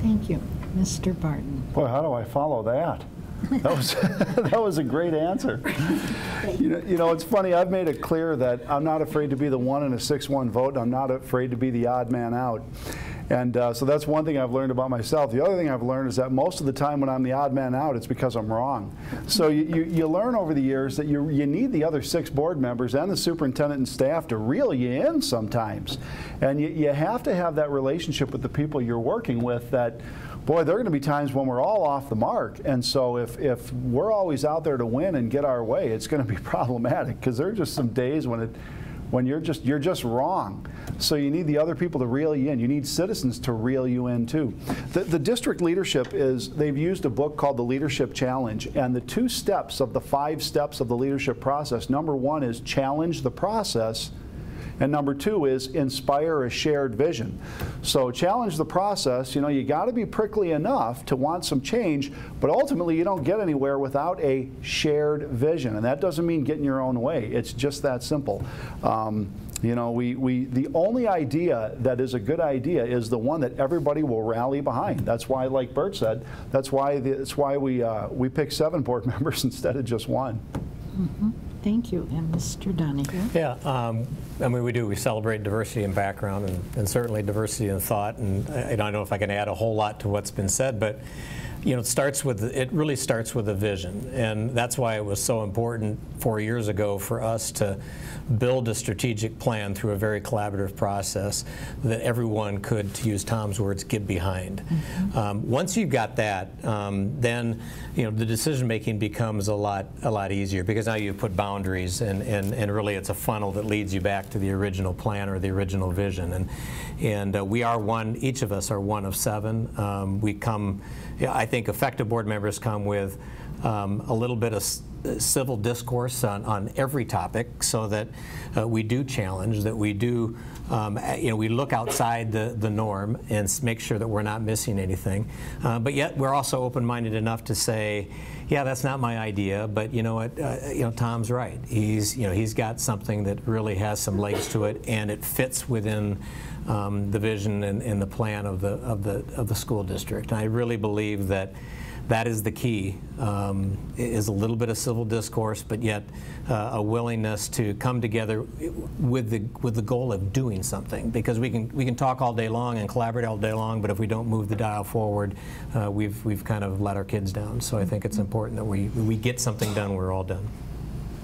Speaker 1: Thank you. Mr. Barton.
Speaker 3: Boy, how do I follow that? (laughs) That was, (laughs) that was a great answer. You know, you know, it's funny, I've made it clear that I'm not afraid to be the one in a 6-1 vote, I'm not afraid to be the odd man out. And uh, so that's one thing I've learned about myself. The other thing I've learned is that most of the time when I'm the odd man out, it's because I'm wrong. So you, you, you learn over the years that you, you need the other six board members and the superintendent and staff to reel you in sometimes. And you, you have to have that relationship with the people you're working with that boy, there are going to be times when we're all off the mark. And so if, if we're always out there to win and get our way, it's going to be (laughs) problematic because there are just some days when it when you're just you're just wrong. So you need the other people to reel you in. You need citizens to reel you in too. The, the district leadership is they've used a book called the Leadership Challenge, and the two steps of the five steps of the leadership process. Number one is challenge the process. And number two is inspire a shared vision. So challenge the process. You know, you got to be prickly enough to want some change, but ultimately you don't get anywhere without a shared vision. And that doesn't mean getting your own way. It's just that simple. Um, you know, we, we, the only idea that is a good idea is the one that everybody will rally behind. That's why, like Bert said, that's why, the, that's why we, uh, we pick seven board (laughs) members instead of just one.
Speaker 1: Mm -hmm. Thank you. And Mr. Donahue?
Speaker 4: Yeah, um, I mean, we do. We celebrate diversity in background and, and certainly diversity in thought. And I, I, don't know if I can add a whole lot to what's been said, but you know, it starts with it really starts with a vision, and that's why it was so important four years ago for us to build a strategic plan through a very collaborative process that everyone could, to use Tom's words, get behind. Mm -hmm. um, once you've got that, um, then you know the decision making becomes a lot a lot easier because now you've put boundaries and, and, and really it's a funnel that leads you back to the original plan or the original vision. And and uh, we are one. Each of us are one of seven. Um, we come. I think effective board members come with um, a little bit of civil discourse on, on every topic so that uh, we do challenge, that we do, um, you know, we look outside the, the norm and make sure that we're not missing anything. Uh, but yet we're also open-minded enough to say, yeah, that's not my idea, but you know what, uh, you know, Tom's right. He's, you know, he's got something that really has some legs to it and it fits within um, the vision and, and, the plan of the, of, the, of the school district. And I really believe that that is the key, um, is a little bit of civil discourse, but yet uh, a willingness to come together with the, with the goal of doing something. Because we can, we can talk all day long and collaborate all day long, but if we don't move the dial forward, uh, we've, we've kind of let our kids down. So I think it's important that we, we get something done, we're all done.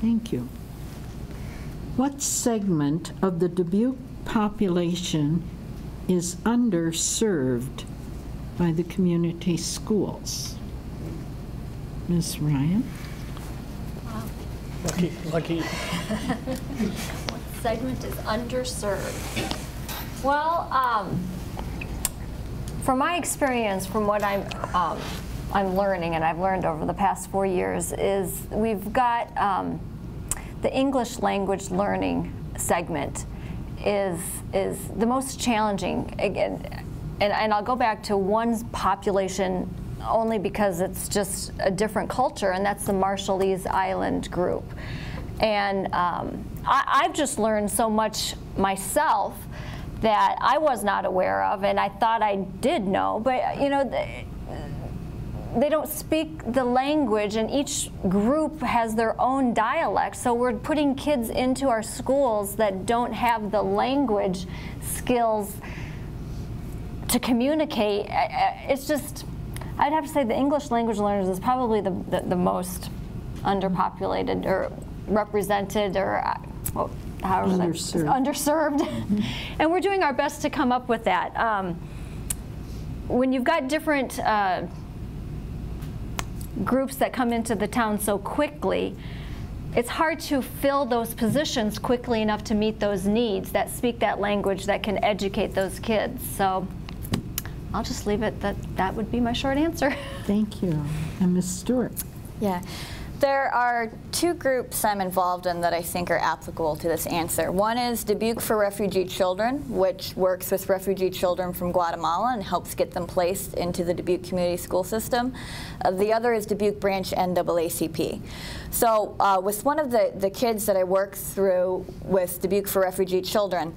Speaker 1: Thank you. What segment of the Dubuque population is underserved by the community schools? Ms. Ryan?
Speaker 4: Lucky, lucky.
Speaker 6: what segment is underserved? Well, um, from my experience, from what I'm um, I'm learning, and I've learned over the past four years, is we've got um, the English language learning segment is is the most challenging again, and, and I'll go back to one population only because it's just a different culture, and that's the Marshallese Island group. And um, I, have just learned so much myself that I was not aware of, and I thought I did know, but you know, they, they don't speak the language, and each group has their own dialect. So we're putting kids into our schools that don't have the language skills to communicate. It's just I'd have to say the English language learners is probably the, the, the most underpopulated or represented or uh, well, however underserved. Underserved. Mm -hmm. and we're doing our best to come up with that. Um, when you've got different uh, groups that come into the town so quickly, it's hard to fill those positions quickly enough to meet those needs that speak that language that can educate those kids. So I'll just leave it that that would be my short answer. (laughs)
Speaker 1: Thank you. And Ms. Stewart.
Speaker 7: Yeah. There are two groups I'm involved in that I think are applicable to this answer. One is Dubuque for Refugee Children, which works with refugee children from Guatemala and helps get them placed into the Dubuque community school system. Uh, the other is Dubuque Branch NAACP. So uh, with one of the, the kids that I work through with Dubuque for Refugee Children,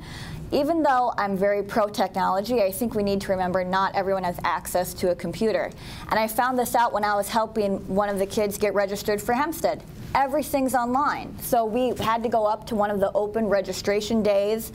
Speaker 7: even though I'm very pro-technology, I think we need to remember not everyone has access to a computer. And I found this out when I was helping one of the kids get registered for Hempstead. Everything's online. So we had to go up to one of the open registration days.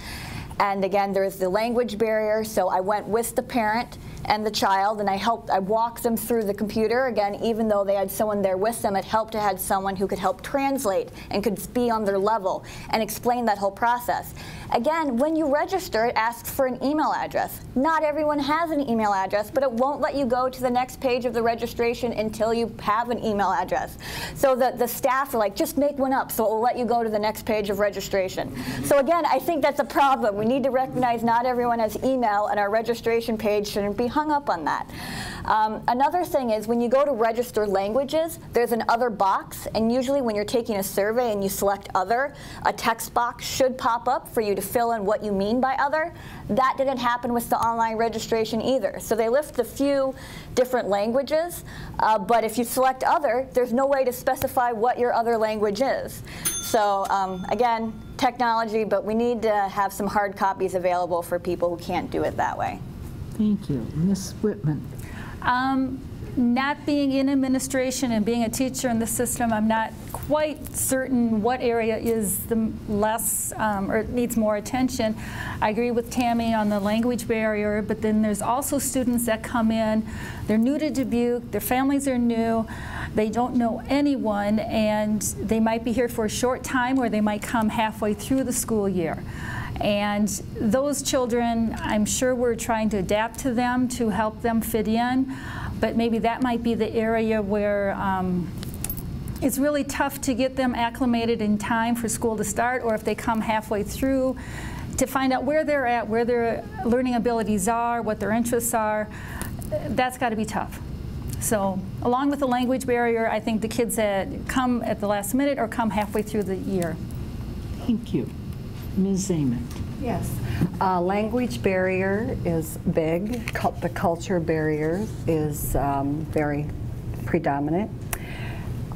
Speaker 7: And again, there's the language barrier, so I went with the parent and the child, and I helped, I walked them through the computer. Again, even though they had someone there with them, it helped to have someone who could help translate and could be on their level and explain that whole process. Again, when you register, it asks for an email address. Not everyone has an email address, but it won't let you go to the next page of the registration until you have an email address. So the, the staff are like, just make one up so it will let you go to the next page of registration. So again, I think that's a problem. We need to recognize not everyone has email and our registration page shouldn't be hung up on that. Um, another thing is when you go to register languages, there's an other box, and usually when you're taking a survey and you select other, a text box should pop up for you to fill in what you mean by other. That didn't happen with the online registration either. So they list a few different languages, uh, but if you select other, there's no way to specify what your other language is. So um, again, technology, but we need to have some hard copies available for people who can't do it that way.
Speaker 1: Thank you. Ms. Whitman.
Speaker 8: Um, not being in administration and being a teacher in the system, I'm not quite certain what area is the less um, or needs more attention. I agree with Tammy on the language barrier, but then there's also students that come in, they're new to Dubuque, their families are new, they don't know anyone, and they might be here for a short time or they might come halfway through the school year. And those children, I'm sure we're trying to adapt to them to help them fit in, but maybe that might be the area where um, it's really tough to get them acclimated in time for school to start, or if they come halfway through, to find out where they're at, where their learning abilities are, what their interests are. That's got to be tough. So along with the language barrier, I think the kids that come at the last minute or come halfway through the year.
Speaker 1: Thank you. Ms. Ament.
Speaker 2: Yes. Uh, language barrier is big. Cul- the culture barrier is um, very predominant.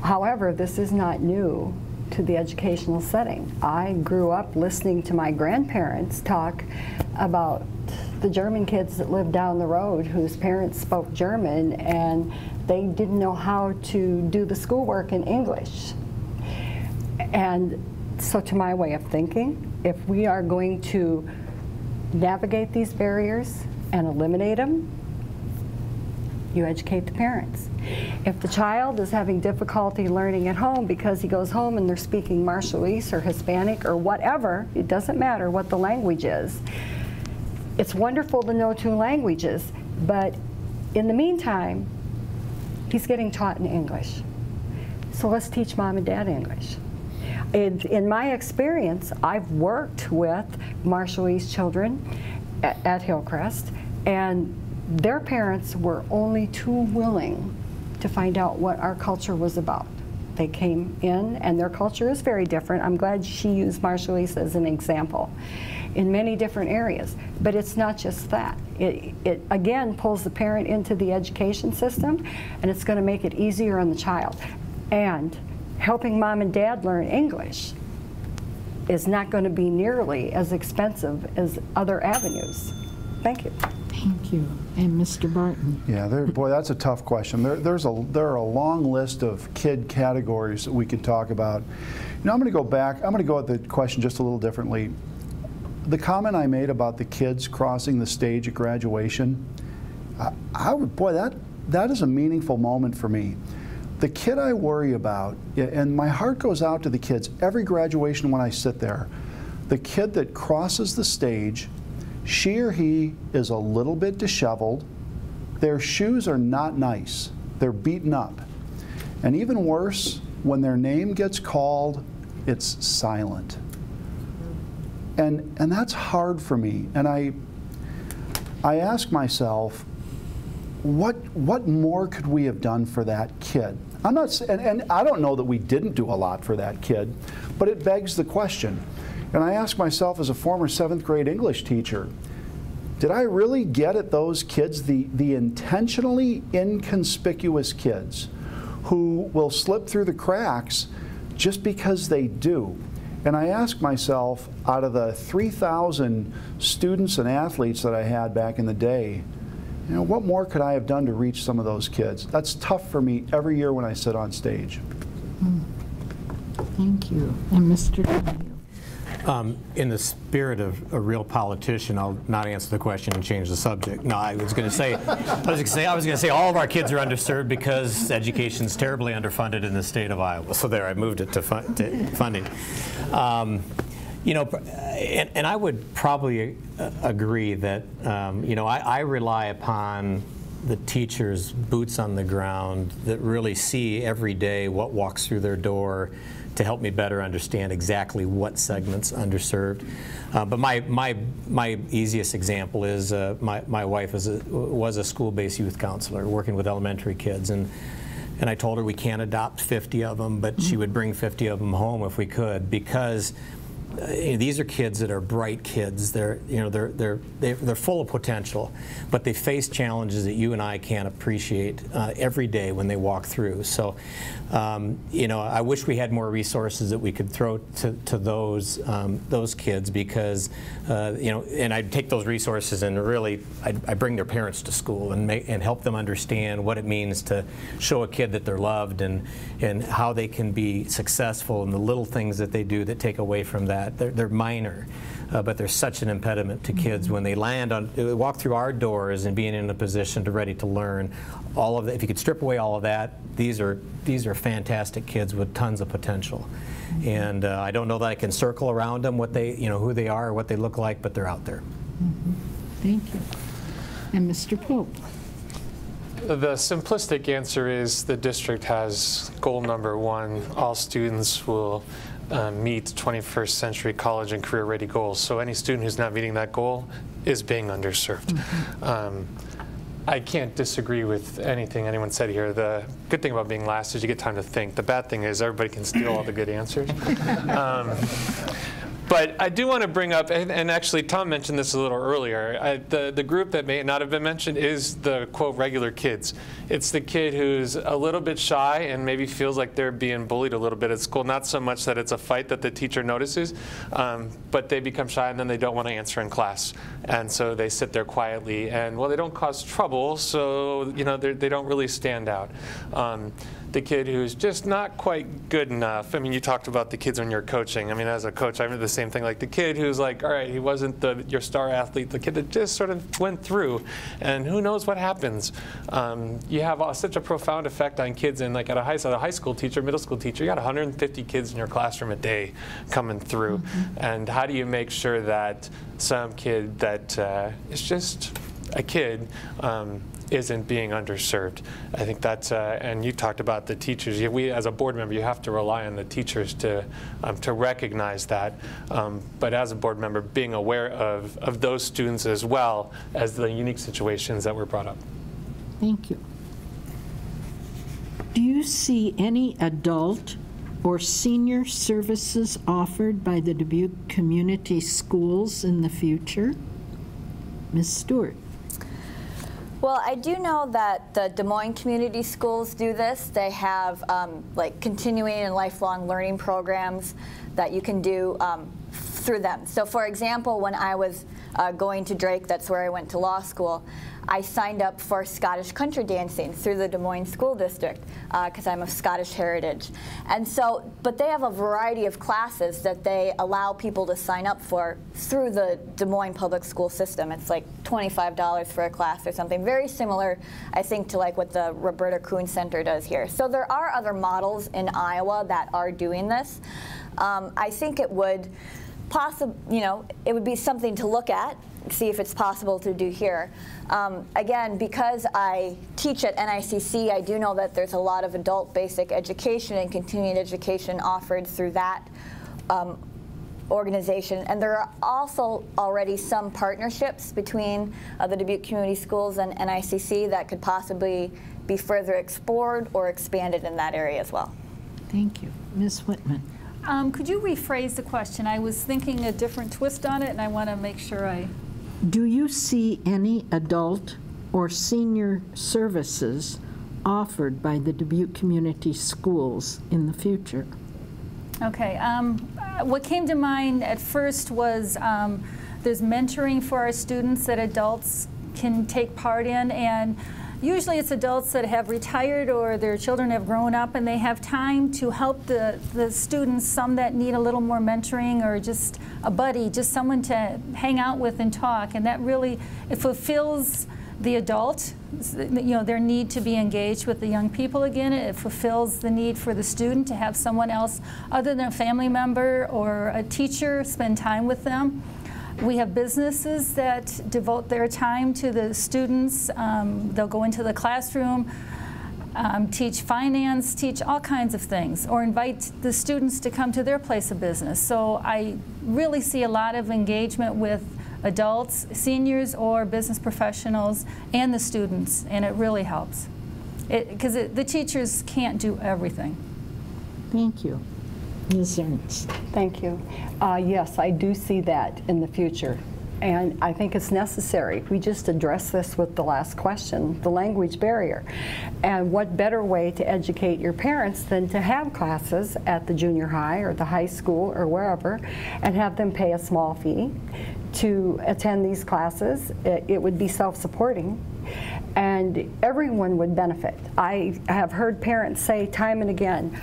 Speaker 2: However, this is not new to the educational setting. I grew up listening to my grandparents talk about the German kids that lived down the road whose parents spoke German and they didn't know how to do the schoolwork in English. And so, to my way of thinking, if we are going to navigate these barriers and eliminate them, you educate the parents. If the child is having difficulty learning at home because he goes home and they're speaking Marshallese or Hispanic or whatever, it doesn't matter what the language is. It's wonderful to know two languages, but in the meantime, he's getting taught in English. So let's teach mom and dad English. In, in my experience, I've worked with Marshallese children at, at Hillcrest, and their parents were only too willing to find out what our culture was about. They came in, and their culture is very different. I'm glad she used Marshallese as an example in many different areas. But it's not just that. It, it again pulls the parent into the education system, and it's going to make it easier on the child. And helping mom and dad learn English is not going to be nearly as expensive as other avenues. Thank you.
Speaker 1: Thank you. And Mr. Barton.
Speaker 3: Yeah, there, boy, that's a tough question. There, there's a, there are a long list of kid categories that we could talk about. You know, I'm going to go back. I'm going to go at the question just a little differently. The comment I made about the kids crossing the stage at graduation, I, I would, boy, that that is a meaningful moment for me. The kid I worry about, and my heart goes out to the kids every graduation when I sit there. The kid that crosses the stage she or he is a little bit disheveled. Their shoes are not nice. They're beaten up. And even worse, when their name gets called, it's silent. And, and that's hard for me. And I, I ask myself, what, what more could we have done for that kid? I'm not, and, and I don't know that we didn't do a lot for that kid, but it begs the question. And I ask myself as a former seventh grade English teacher, did I really get at those kids, the, the intentionally inconspicuous kids who will slip through the cracks just because they do? And I ask myself, out of the 3,000 students and athletes that I had back in the day, you know, what more could I have done to reach some of those kids? That's tough for me every year when I sit on stage.
Speaker 1: Thank you. And Mr. Donahue?
Speaker 4: Um, In the spirit of a real politician, I'll not answer the question and change the subject. No, I was going to say, I was going to say, I was going to say all of our kids are underserved because education is terribly underfunded in the state of Iowa. So there, I moved it to, fun, to funding. Um, you know, and, and, I would probably uh, agree that, um, you know, I, I rely upon the teachers, boots on the ground, that really see every day what walks through their door to help me better understand exactly what segments underserved. Uh, but my, my, my easiest example is uh, my, my wife is a, was a school-based youth counselor working with elementary kids. and. And I told her we can't adopt 50 of them, but she would bring 50 of them home if we could because you know, these are kids that are bright kids. They're, you know, they're, they're, they're, they're, full of potential, but they face challenges that you and I can't appreciate uh, every day when they walk through. So, um, you know, I wish we had more resources that we could throw to, to those, um, those kids because, uh, you know, and I'd take those resources and really, I'd bring their parents to school and, make, and help them understand what it means to show a kid that they're loved and, and how they can be successful in the little things that they do that take away from that that. They're, they're minor, uh, but they're such an impediment to kids mm -hmm. when they land on, walk through our doors and being in a position to ready to learn. All of that, if you could strip away all of that, these are, these are fantastic kids with tons of potential. Mm -hmm. And uh, I don't know that I can circle around them what they, you know, who they are or what they look like, but they're out there.
Speaker 1: Mm -hmm. Thank you. And Mr. Pope.
Speaker 5: The simplistic answer is the district has goal number one, all students will uh, meet 21st century college and career ready goals. So any student who's not meeting that goal is being underserved. Mm -hmm. um, I can't disagree with anything anyone said here. The good thing about being last is you get time to think. The bad thing is everybody can steal all the good answers. (laughs) Um, but I do want to bring up, and, and, actually Tom mentioned this a little earlier, I, the, the group that may not have been mentioned is the, quote, regular kids. It's the kid who's a little bit shy and maybe feels like they're being bullied a little bit at school. Not so much that it's a fight that the teacher notices, um, but they become shy and then they don't want to answer in class. And so they sit there quietly and, well, they don't cause trouble, so, you know, they don't really stand out. Um, the kid who's just not quite good enough. I mean, you talked about the kids when you're coaching. I mean, as a coach, I remember the same thing. Like the kid who's like, all right, he wasn't the, your star athlete. The kid that just sort of went through, and who knows what happens. Um, you have uh, such a profound effect on kids. And like at a high, at a high school teacher, middle school teacher, you got 150 kids in your classroom a day coming through. Mm -hmm. And how do you make sure that some kid that uh, is just a kid um, isn't being underserved. I think that's, uh, and you talked about the teachers. We, as a board member, you have to rely on the teachers to, um, to recognize that. Um, but as a board member, being aware of, of those students as well as the unique situations that were brought up.
Speaker 1: Thank you. Do you see any adult or senior services offered by the Dubuque Community Schools in the future? Ms. Stewart.
Speaker 7: Well, I do know that the Des Moines Community Schools do this. They have um, like continuing and lifelong learning programs that you can do um, through them. So for example, when I was uh, going to Drake, that's where I went to law school, I signed up for Scottish country dancing through the Des Moines School District because uh, I'm of Scottish heritage. And so, but they have a variety of classes that they allow people to sign up for through the Des Moines public school system. It's like $25 for a class or something. Very similar, I think, to like what the Roberta Kuhn Center does here. So there are other models in Iowa that are doing this. Um, I think it would possible, you know, it would be something to look at see if it's possible to do here. Um, again, because I teach at NICC, I do know that there's a lot of adult basic education and continuing education offered through that um, organization. And there are also already some partnerships between uh, the Dubuque Community Schools and NICC that could possibly be further explored or expanded in that area as well.
Speaker 1: Thank you. Ms. Whitman.
Speaker 8: Um, could you rephrase the question? I was thinking a different twist on it, and I want to make sure I
Speaker 1: do you see any adult or senior services offered by the Dubuque Community Schools in the future?
Speaker 8: Okay. Um, what came to mind at first was um, there's mentoring for our students that adults can take part in, and usually it's adults that have retired or their children have grown up and they have time to help the, the students, some that need a little more mentoring or just a buddy, just someone to hang out with and talk, and that really it fulfills the adult, you know, their need to be engaged with the young people again. It fulfills the need for the student to have someone else other than a family member or a teacher spend time with them. We have businesses that devote their time to the students. Um, they'll go into the classroom, um, teach finance, teach all kinds of things, or invite the students to come to their place of business. So I really see a lot of engagement with adults, seniors, or business professionals, and the students, and it really helps. Because the teachers can't do everything.
Speaker 1: Thank you. Ms. Ament.
Speaker 2: Thank you. Uh, Yes, I do see that in the future, and I think it's necessary. We just addressed this with the last question, the language barrier. And what better way to educate your parents than to have classes at the junior high or the high school or wherever, and have them pay a small fee to attend these classes. It would be self-supporting, and everyone would benefit. I have heard parents say time and again,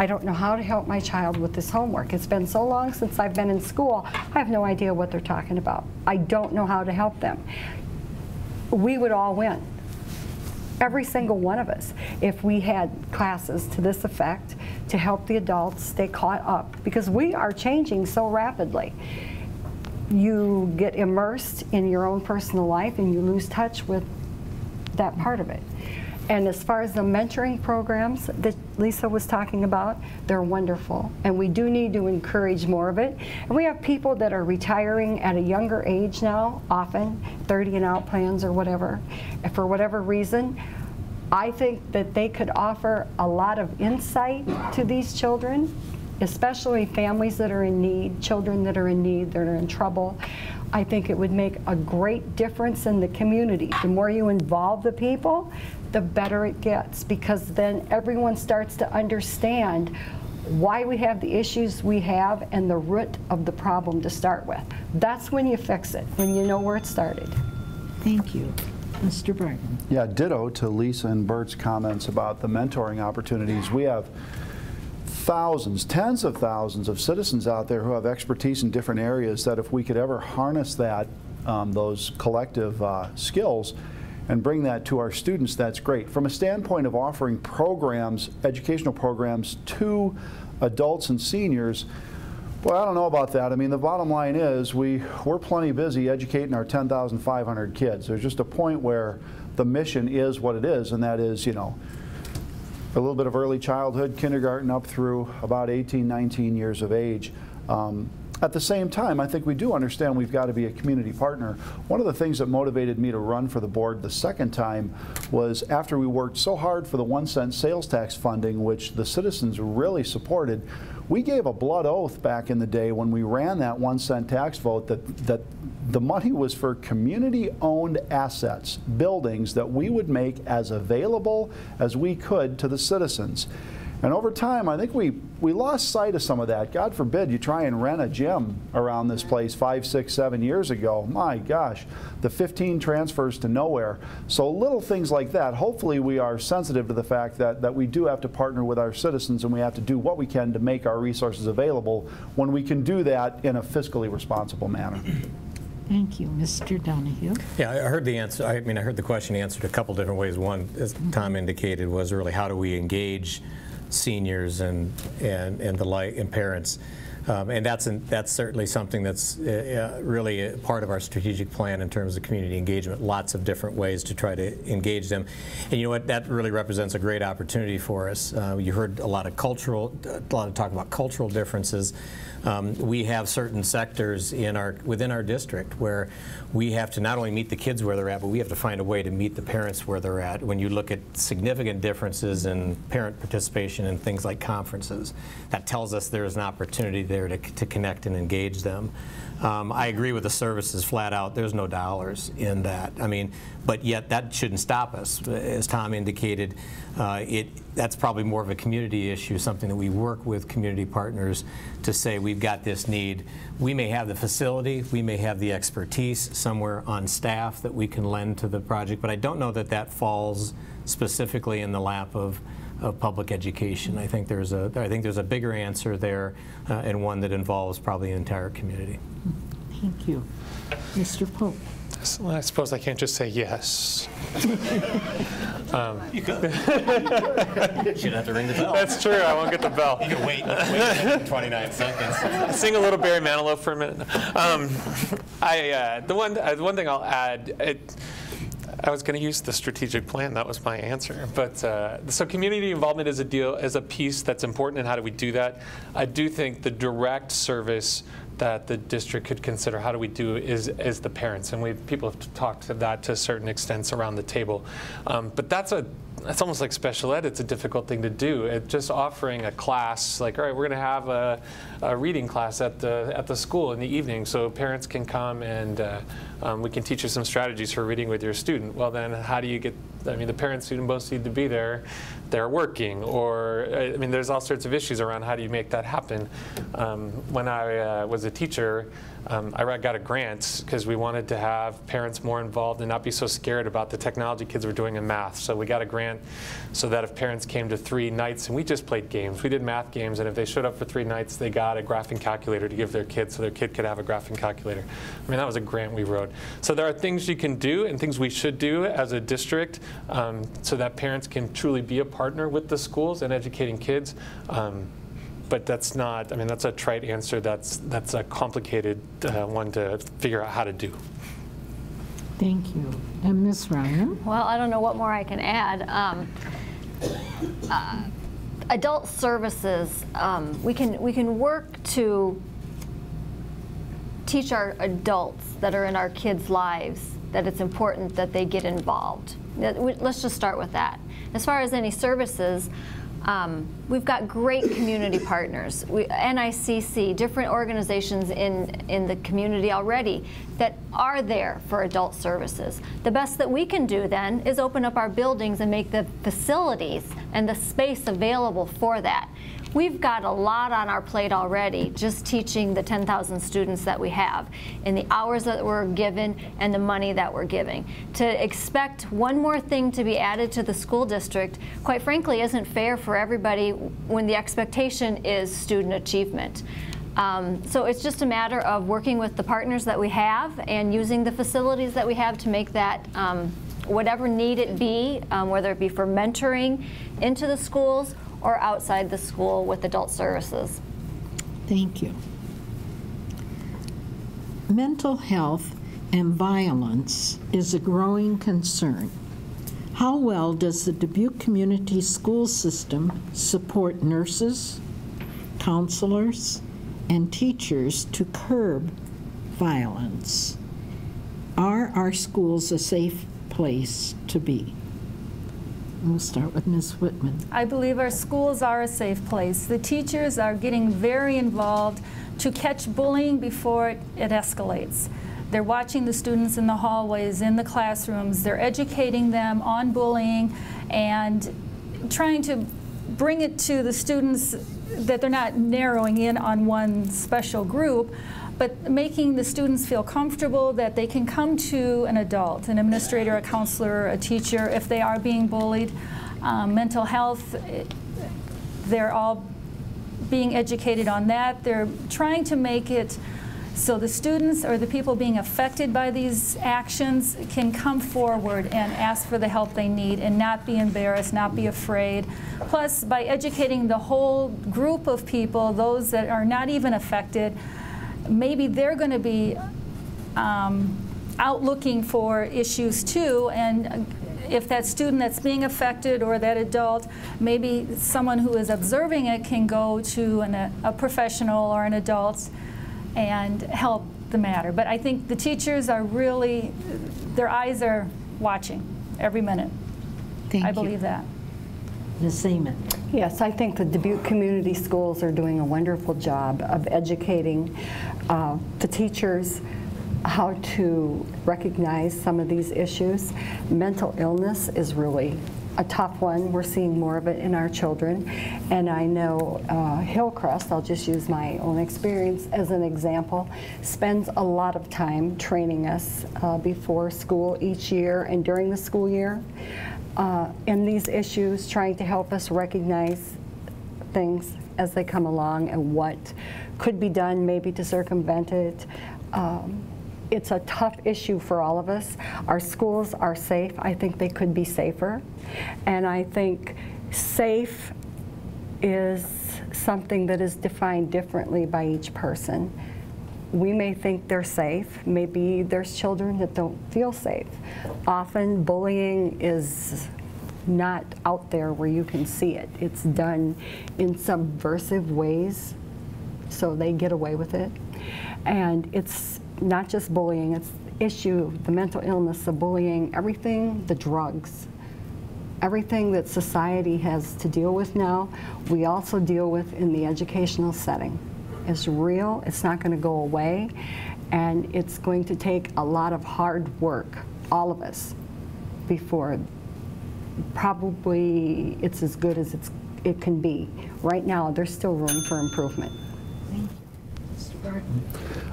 Speaker 2: I don't know how to help my child with this homework. It's been so long since I've been in school, I have no idea what they're talking about. I don't know how to help them. We would all win, every single one of us, if we had classes to this effect to help the adults stay caught up, because we are changing so rapidly. You get immersed in your own personal life and you lose touch with that part of it. And as far as the mentoring programs that Lisa was talking about, they're wonderful. And we do need to encourage more of it. And we have people that are retiring at a younger age now, often 30 and out plans or whatever, and for whatever reason. I think that they could offer a lot of insight to these children, especially families that are in need, children that are in need, that are in trouble. I think it would make a great difference in the community. The more you involve the people, the better it gets because then everyone starts to understand why we have the issues we have and the root of the problem to start with. That's when you fix it, when you know where it started.
Speaker 1: Thank you. Mr. Barton.
Speaker 3: Yeah, ditto to Lisa and Bert's comments about the mentoring opportunities. We have thousands, tens of thousands of citizens out there who have expertise in different areas that if we could ever harness that, um, those collective uh, skills, and bring that to our students, that's great. From a standpoint of offering programs, educational programs to adults and seniors, well, I don't know about that. I mean, the bottom line is we, we're plenty busy educating our 10,500 kids. There's just a point where the mission is what it is, and that is, you know, a little bit of early childhood, kindergarten up through about 18, 19 years of age. Um, at the same time, I think we do understand we've got to be a community partner. One of the things that motivated me to run for the board the second time was after we worked so hard for the one cent sales tax funding, which the citizens really supported, we gave a blood oath back in the day when we ran that one cent tax vote that, that the money was for community owned assets, buildings that we would make as available as we could to the citizens. And over time, I think we, we lost sight of some of that. God forbid you try and rent a gym around this place five, six, seven years ago. My gosh, the 15 transfers to nowhere. So little things like that. Hopefully we are sensitive to the fact that, that we do have to partner with our citizens and we have to do what we can to make our resources available when we can do that in a fiscally responsible manner.
Speaker 1: Thank you. Mr. Donahue.
Speaker 4: Yeah, I heard the answer. I mean, I heard the question answered a couple different ways. One, as Tom indicated, was really how do we engage seniors and and and the like and parents. Um, and that's an, that's certainly something that's uh, uh, really part of our strategic plan in terms of community engagement. Lots of different ways to try to engage them, and you know what? That really represents a great opportunity for us. Uh, you heard a lot of cultural, a lot of talk about cultural differences. Um, we have certain sectors in our within our district where we have to not only meet the kids where they're at, but we have to find a way to meet the parents where they're at. When you look at significant differences in parent participation in things like conferences, that tells us there is an opportunity there to, to connect and engage them. Um, I agree with the services flat out. There's no dollars in that. I mean, but yet that shouldn't stop us. As Tom indicated, uh, it that's probably more of a community issue, something that we work with community partners to say we've got this need. We may have the facility, we may have the expertise somewhere on staff that we can lend to the project, but I don't know that that falls specifically in the lap of of public education. I think there's a I think there's a bigger answer there, uh, and one that involves probably the entire community.
Speaker 1: Thank you. Mr. Pope.
Speaker 5: I suppose I can't just say yes. (laughs)
Speaker 4: You could. (laughs) Should have to ring the bell.
Speaker 5: That's true. I won't get the bell.
Speaker 4: You can wait, wait (laughs) 29 seconds.
Speaker 5: Sing a little Barry Manilow for a minute. Um, I uh, the one uh, the one thing I'll add. It, I was going to use the strategic plan. That was my answer. But uh, so community involvement is a deal, is a piece that's important. And how do we do that? I do think the direct service that the district could consider how do we do is is the parents and we people have talked to that to certain extents around the table um, but that's a that's almost like special ed. It's a difficult thing to do. It, just offering a class, like, all right, we're going to have a, a, reading class at the at the school in the evening, so parents can come and uh, um, we can teach you some strategies for reading with your student. Well, then, how do you get? I mean, the parents who most need to be there, they're working, or I mean, there's all sorts of issues around how do you make that happen. Um, when I uh, was a teacher. Um, I got a grant because we wanted to have parents more involved and not be so scared about the technology kids were doing in math. So we got a grant so that if parents came to three nights, and we just played games, we did math games, and if they showed up for three nights, they got a graphing calculator to give their kid so their kid could have a graphing calculator. I mean, that was a grant we wrote. So there are things you can do and things we should do as a district um, so that parents can truly be a partner with the schools and educating kids. Um, but that's not, I mean, that's a trite answer. That's, that's a complicated uh, one to figure out how to do.
Speaker 1: Thank you. And Ms. Ryan?
Speaker 6: Well, I don't know what more I can add. Um, uh, adult services, um, we can we can work to teach our adults that are in our kids' lives that it's important that they get involved. Let's just start with that. As far as any services, um, we've got great community partners, we, NICC, different organizations in, in the community already that are there for adult services. The best that we can do then is open up our buildings and make the facilities and the space available for that. We've got a lot on our plate already just teaching the 10,000 students that we have in the hours that we're given and the money that we're giving. To expect one more thing to be added to the school district, quite frankly, isn't fair for everybody when the expectation is student achievement. Um, so it's just a matter of working with the partners that we have and using the facilities that we have to make that um, whatever need it be, um, whether it be for mentoring into the schools or outside the school with adult services.
Speaker 1: Thank you. Mental health and violence is a growing concern. How well does the Dubuque Community School System support nurses, counselors, and teachers to curb violence? Are our schools a safe place to be? We'll start with Ms. Whitman.
Speaker 8: I believe our schools are a safe place. The teachers are getting very involved to catch bullying before it, it escalates. They're watching the students in the hallways, in the classrooms. They're educating them on bullying and trying to bring it to the students that they're not narrowing in on one special group, but making the students feel comfortable that they can come to an adult, an administrator, a counselor, a teacher, if they are being bullied. Um, mental health, they're all being educated on that. They're trying to make it so the students or the people being affected by these actions can come forward and ask for the help they need and not be embarrassed, not be afraid. Plus, by educating the whole group of people, those that are not even affected, maybe they're going to be um, out looking for issues too. And if that student that's being affected or that adult, maybe someone who is observing it can go to an, a, a professional or an adult and help the matter. But I think the teachers are really, their eyes are watching every minute.
Speaker 1: Thank
Speaker 8: I
Speaker 1: you.
Speaker 8: believe that.
Speaker 1: Ms. Seaman.
Speaker 2: Yes, I think the Dubuque Community Schools are doing a wonderful job of educating uh, the teachers how to recognize some of these issues. Mental illness is really a tough one. We're seeing more of it in our children. And I know uh, Hillcrest, I'll just use my own experience as an example, spends a lot of time training us uh, before school each year and during the school year uh, in these issues, trying to help us recognize things as they come along and what could be done maybe to circumvent it. Um, it's a tough issue for all of us. Our schools are safe. I think they could be safer. And I think safe is something that is defined differently by each person. We may think they're safe. Maybe there's children that don't feel safe. Often bullying is not out there where you can see it. It's done in subversive ways so they get away with it. And it's not just bullying, it's the issue, the mental illness, the bullying, everything, the drugs, everything that society has to deal with now, we also deal with in the educational setting. It's real, it's not going to go away, and it's going to take a lot of hard work, all of us, before probably it's as good as it's, it can be. Right now, there's still room for improvement.
Speaker 1: Mr. Barton?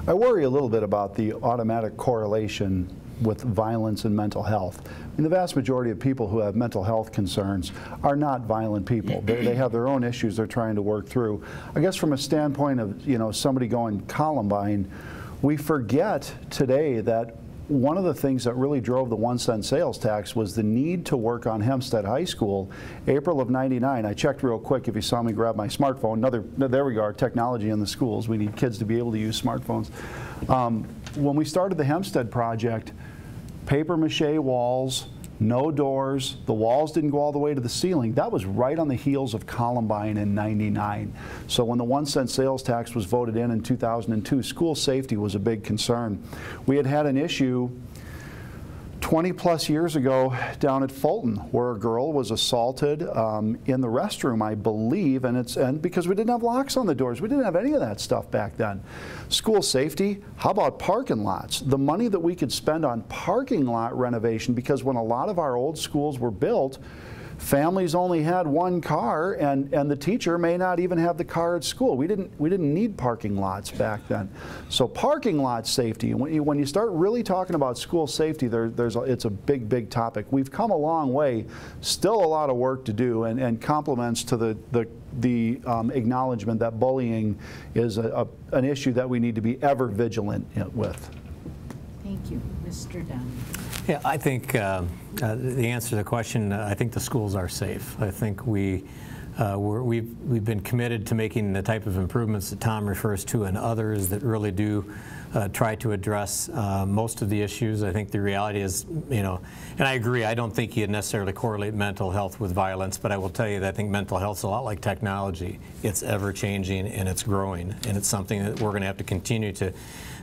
Speaker 3: I worry a little bit about the automatic correlation with violence and mental health. I mean, the vast majority of people who have mental health concerns are not violent people. They, they have their own issues they're trying to work through. I guess from a standpoint of, you know, somebody going Columbine, we forget today that one of the things that really drove the one cent sales tax was the need to work on Hempstead High School, April of 99. I checked real quick if you saw me grab my smartphone. Another, there we are, technology in the schools. We need kids to be able to use smartphones. Um, when we started the Hempstead project, paper mache walls, no doors, the walls didn't go all the way to the ceiling. That was right on the heels of Columbine in 99. So when the one cent sales tax was voted in in 2002, school safety was a big concern. We had had an issue 20 plus years ago down at Fulton, where a girl was assaulted um, in the restroom, I believe, and it's and because we didn't have locks on the doors, we didn't have any of that stuff back then. School safety, how about parking lots? The money that we could spend on parking lot renovation, because when a lot of our old schools were built, families only had one car and, and the teacher may not even have the car at school. We didn't, we didn't need parking lots back then. So parking lot safety, when you, when you start really talking about school safety, there, there's a, it's a big, big topic. We've come a long way, still a lot of work to do and, and compliments to the, the, the um, acknowledgement that bullying is a, a, an issue that we need to be ever vigilant with.
Speaker 1: Thank you. Mr. Dunn.
Speaker 4: Yeah, I think uh, uh, the answer to the question, uh, I think the schools are safe. I think we, uh, we're, we've, we've been committed to making the type of improvements that Tom refers to and others that really do uh, try to address uh, most of the issues. I think the reality is, you know, and I agree, I don't think you necessarily correlate mental health with violence, but I will tell you that I think mental health is a lot like technology. It's ever changing and it's growing, and it's something that we're going to have to continue to,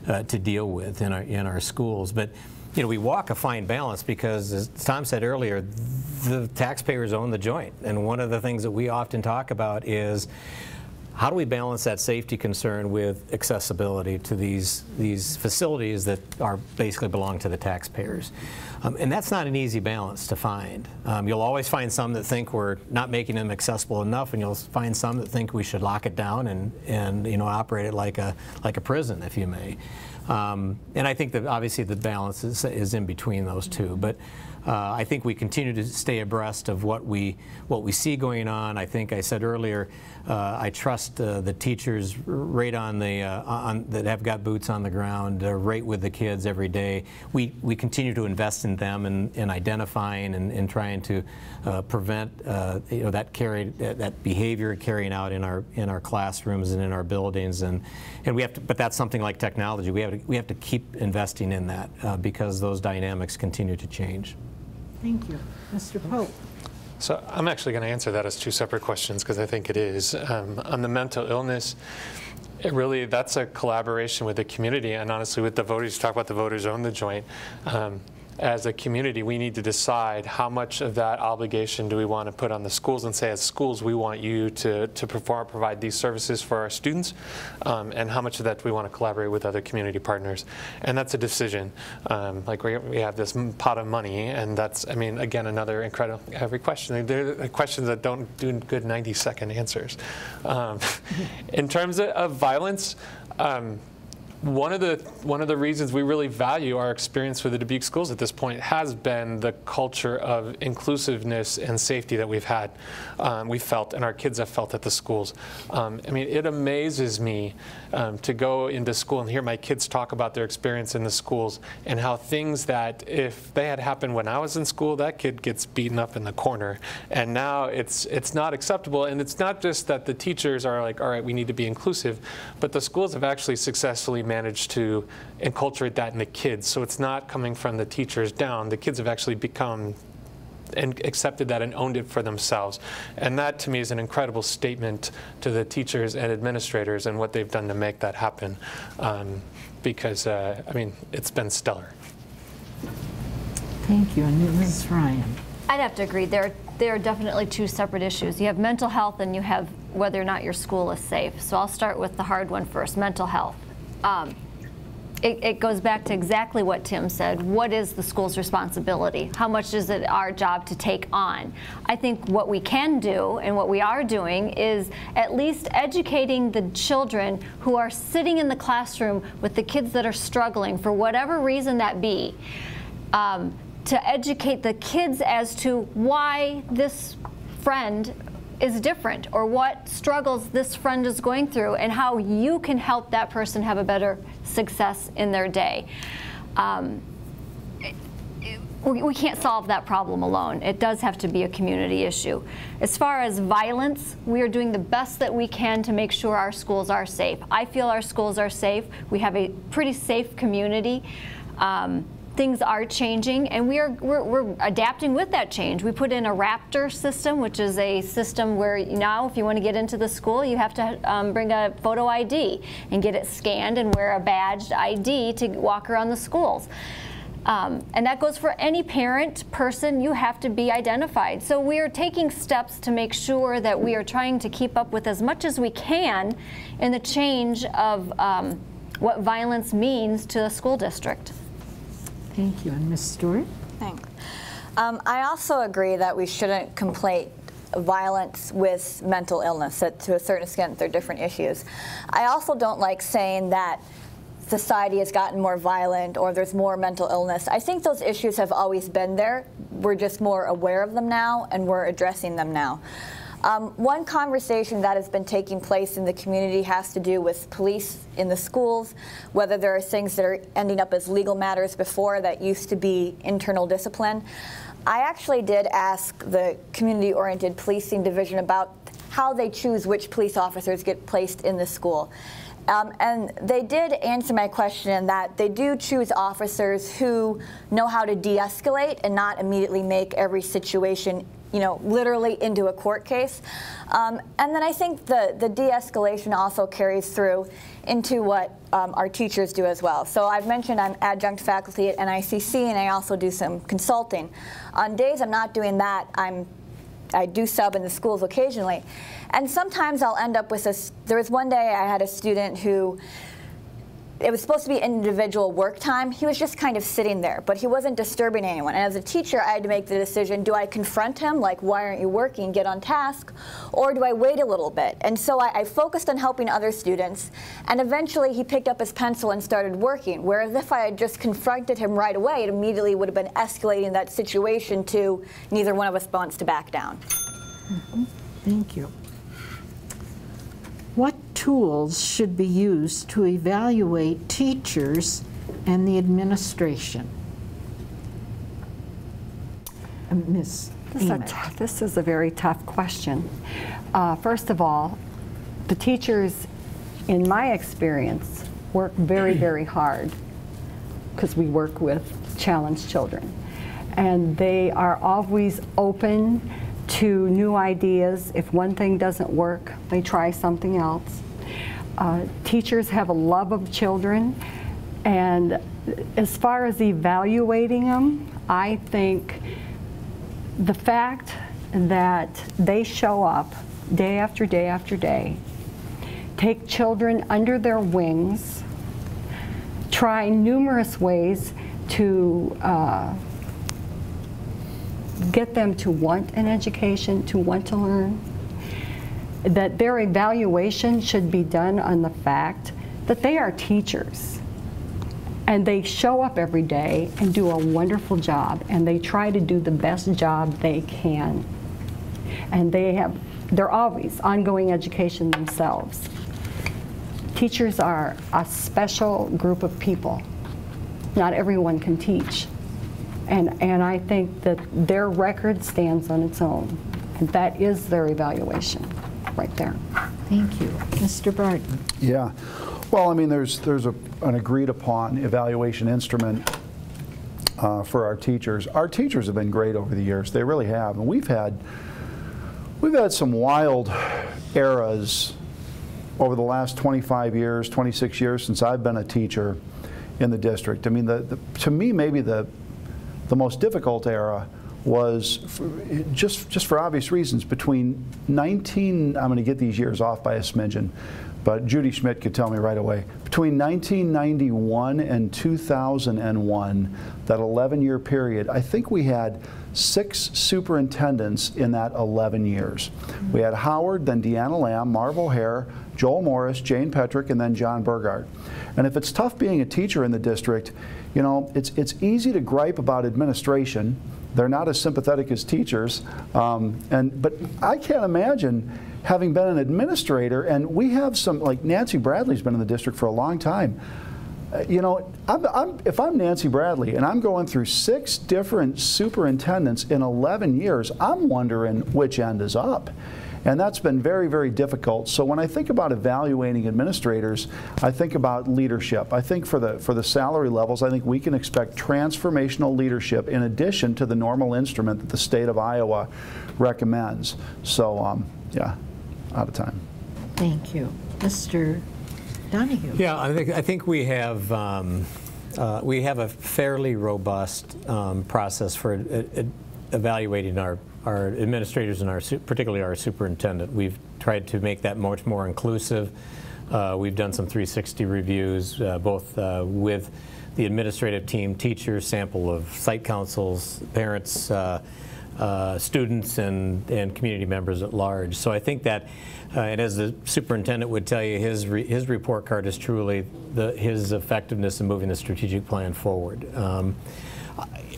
Speaker 4: to deal with in our, in our schools. But you know, we walk a fine balance because, as Tom said earlier, the taxpayers own the joint. And one of the things that we often talk about is how do we balance that safety concern with accessibility to these these facilities that are basically belong to the taxpayers? Um, and that's not an easy balance to find. Um, you'll always find some that think we're not making them accessible enough, and you'll find some that think we should lock it down and and you know operate it like a like a prison, if you may. Um, and I think that obviously the balance is, is in between those two. But uh, I think we continue to stay abreast of what we what we see going on. I think I said earlier, uh, I trust uh, the teachers right on the uh, on, that have got boots on the ground, uh, right with the kids every day. We we continue to invest in them and in, in, identifying and, and, trying to uh, prevent you know that carry that behavior carrying out in our in our classrooms and in our buildings and and we have to. But that's something like technology. We have to we have to keep investing in that because those dynamics continue to change.
Speaker 1: Thank you. Mr. Pope.
Speaker 5: So I'm actually going to answer that as two separate questions because I think it is. Um, on the mental illness, it really that's a collaboration with the community and honestly with the voters. You talk about the voters own the joint. Um, as a community, we need to decide how much of that obligation do we want to put on the schools and say, as schools, we want you to, to perform, provide these services for our students, um, and how much of that do we want to collaborate with other community partners. And that's a decision. Um, like we, we have this pot of money, and that's, I mean, again, another incredible, every question, they're questions that don't do good 90 second answers. Um, (laughs) in terms of, of violence, um, one of the one of the reasons we really value our experience with the Dubuque schools at this point has been the culture of inclusiveness and safety that we've had, um, we felt, and our kids have felt at the schools. Um, I mean, it amazes me um, to go into school and hear my kids talk about their experience in the schools and how things that if they had happened when I was in school, that kid gets beaten up in the corner, and now it's it's not acceptable. And it's not just that the teachers are like, all right, we need to be inclusive, but the schools have actually successfully managed to enculturate that in the kids. So it's not coming from the teachers down. The kids have actually become and accepted that and owned it for themselves. And that to me is an incredible statement to the teachers and administrators and what they've done to make that happen. Um, because, uh, I mean, it's been stellar.
Speaker 1: Thank you. And Mrs. Ryan.
Speaker 6: I'd have to agree. There, there are definitely two separate issues. You have mental health and you have whether or not your school is safe. So I'll start with the hard one first, mental health. Um, it, it, goes back to exactly what Tim said. What is the school's responsibility? How much is it our job to take on? I think what we can do and what we are doing is at least educating the children who are sitting in the classroom with the kids that are struggling for whatever reason that be. Um, to educate the kids as to why this friend is different or what struggles this friend is going through and how you can help that person have a better success in their day. Um, we, we can't solve that problem alone. It does have to be a community issue. As far as violence, we are doing the best that we can to make sure our schools are safe. I feel our schools are safe. We have a pretty safe community. Um, things are changing and we are we're, we're, adapting with that change we put in a raptor system which is a system where now if you want to get into the school you have to um, bring a photo id and get it scanned and wear a badged id to walk around the schools um, and that goes for any parent, person, you have to be identified. So we are taking steps to make sure that we are trying to keep up with as much as we can in the change of um, what violence means to a school district.
Speaker 1: Thank you. And Ms. Stewart?
Speaker 7: Thanks. Um, I also agree that we shouldn't conflate violence with mental illness. That to a certain extent, they're different issues. I also don't like saying that society has gotten more violent or there's more mental illness. I think those issues have always been there. We're just more aware of them now and we're addressing them now. Um, one conversation that has been taking place in the community has to do with police in the schools, whether there are things that are ending up as legal matters before that used to be internal discipline. I actually did ask the community oriented policing division about how they choose which police officers get placed in the school. Um, and they did answer my question in that they do choose officers who know how to de escalate and not immediately make every situation you know, literally into a court case. Um, and then I think the, the de-escalation also carries through into what um, our teachers do as well. So I've mentioned I'm adjunct faculty at NICC and I also do some consulting. On days I'm not doing that, I'm I do sub in the schools occasionally. And sometimes I'll end up with this. there was one day I had a student who it was supposed to be individual work time. He was just kind of sitting there, but he wasn't disturbing anyone. And as a teacher, I had to make the decision, do I confront him, like, why aren't you working, get on task, or do I wait a little bit? And so I, I focused on helping other students, and eventually he picked up his pencil and started working, whereas if I had just confronted him right away, it immediately would have been escalating that situation to neither one of us wants to back down.
Speaker 1: Mm -hmm. Thank you. Tools should be used to evaluate teachers and the administration? Uh, Ms.
Speaker 2: This is, a this is a very tough question. Uh, first of all, the teachers, in my experience, work very, (clears throat) very hard because we work with challenged children. And they are always open to new ideas. If one thing doesn't work, they try something else. Uh, teachers have a love of children. And as far as evaluating them, I think the fact that they show up day after day after day, take children under their wings, try numerous ways to uh, get them to want an education, to want to learn, that their evaluation should be done on the fact that they are teachers. And they show up every day and do a wonderful job and they try to do the best job they can. And they have they're always ongoing education themselves. Teachers are a special group of people. Not everyone can teach. And and i think that their record stands on its own. And that is their evaluation right there
Speaker 1: Thank you. Mr. Barton?
Speaker 3: Yeah. Well, I mean, there's, there's a, an agreed upon evaluation instrument uh, for our teachers. Our teachers have been great over the years. They really have. And we've had, we've had some wild eras over the last 25 years, 26 years since I've been a teacher in the district. I mean, the, the, to me, maybe the, the most difficult era was just just for obvious reasons between 19 I'm going to get these years off by a smidgen but Judy Schmidt could tell me right away. Between 1991 and 2001 that 11 year period I think we had six superintendents in that 11 years. We had Howard then Deanna Lamb Marv O'Hare Joel Morris Jane Petrick and then John Burgard. And if it's tough being a teacher in the district you know it's it's easy to gripe about administration they're not as sympathetic as teachers. Um, and but I can't imagine having been an administrator, and we have some like Nancy Bradley's been in the district for a long time. Uh, you know, I'm, I'm, if I'm Nancy Bradley and I'm going through six different superintendents in 11 years, I'm wondering which end is up. And that's been very, very difficult. So when I think about evaluating administrators, I think about leadership. I think for the for the salary levels, I think we can expect transformational leadership in addition to the normal instrument that the state of Iowa recommends. So um, yeah, out of time.
Speaker 1: Thank you. Mr. Donahue?
Speaker 4: Yeah, I think, I think we have, um, uh, we have a fairly robust um, process for uh, uh, evaluating our, our administrators and our, particularly our superintendent. We've tried to make that much more inclusive. Uh, we've done some 360 reviews, uh, both uh, with the administrative team, teachers, sample of site councils, parents, uh, uh, students, and, and community members at large. So I think that, uh, and as the superintendent would tell you, his, re- his report card is truly the, his effectiveness in moving the strategic plan forward. Um,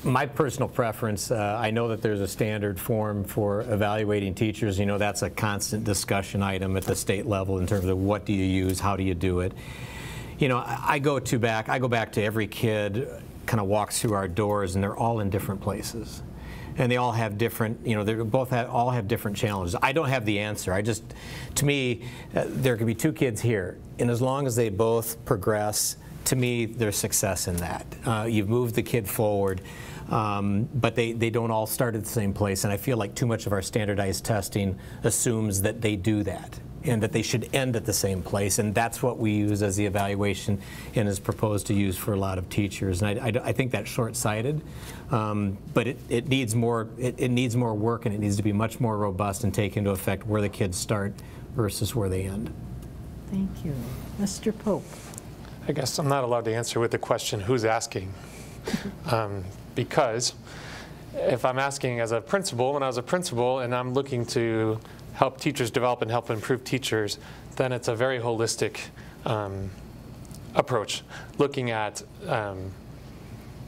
Speaker 4: my personal preference, uh, I know that there's a standard form for evaluating teachers. You know, that's a constant discussion item at the state level in terms of what do you use, how do you do it. You know, I go to back, I go back to every kid kind of walks through our doors and they're all in different places. And they all have different, you know, they both have, all have different challenges. I don't have the answer. I just, to me, uh, there could be two kids here, and as long as they both progress, to me, there's success in that. Uh, you've moved the kid forward, um, but they, they don't all start at the same place. And I feel like too much of our standardized testing assumes that they do that and that they should end at the same place. And that's what we use as the evaluation and is proposed to use for a lot of teachers. And I, I, I think that's short-sighted, um, but it, it needs more it, it needs more work and it needs to be much more robust and take into effect where the kids start versus where they end.
Speaker 1: Thank you. Mr. Pope?
Speaker 5: I guess I'm not allowed to answer with the question, who's asking? (laughs) um, because if I'm asking as a principal, when I was a principal and I'm looking to help teachers develop and help improve teachers, then it's a very holistic um, approach, looking at um,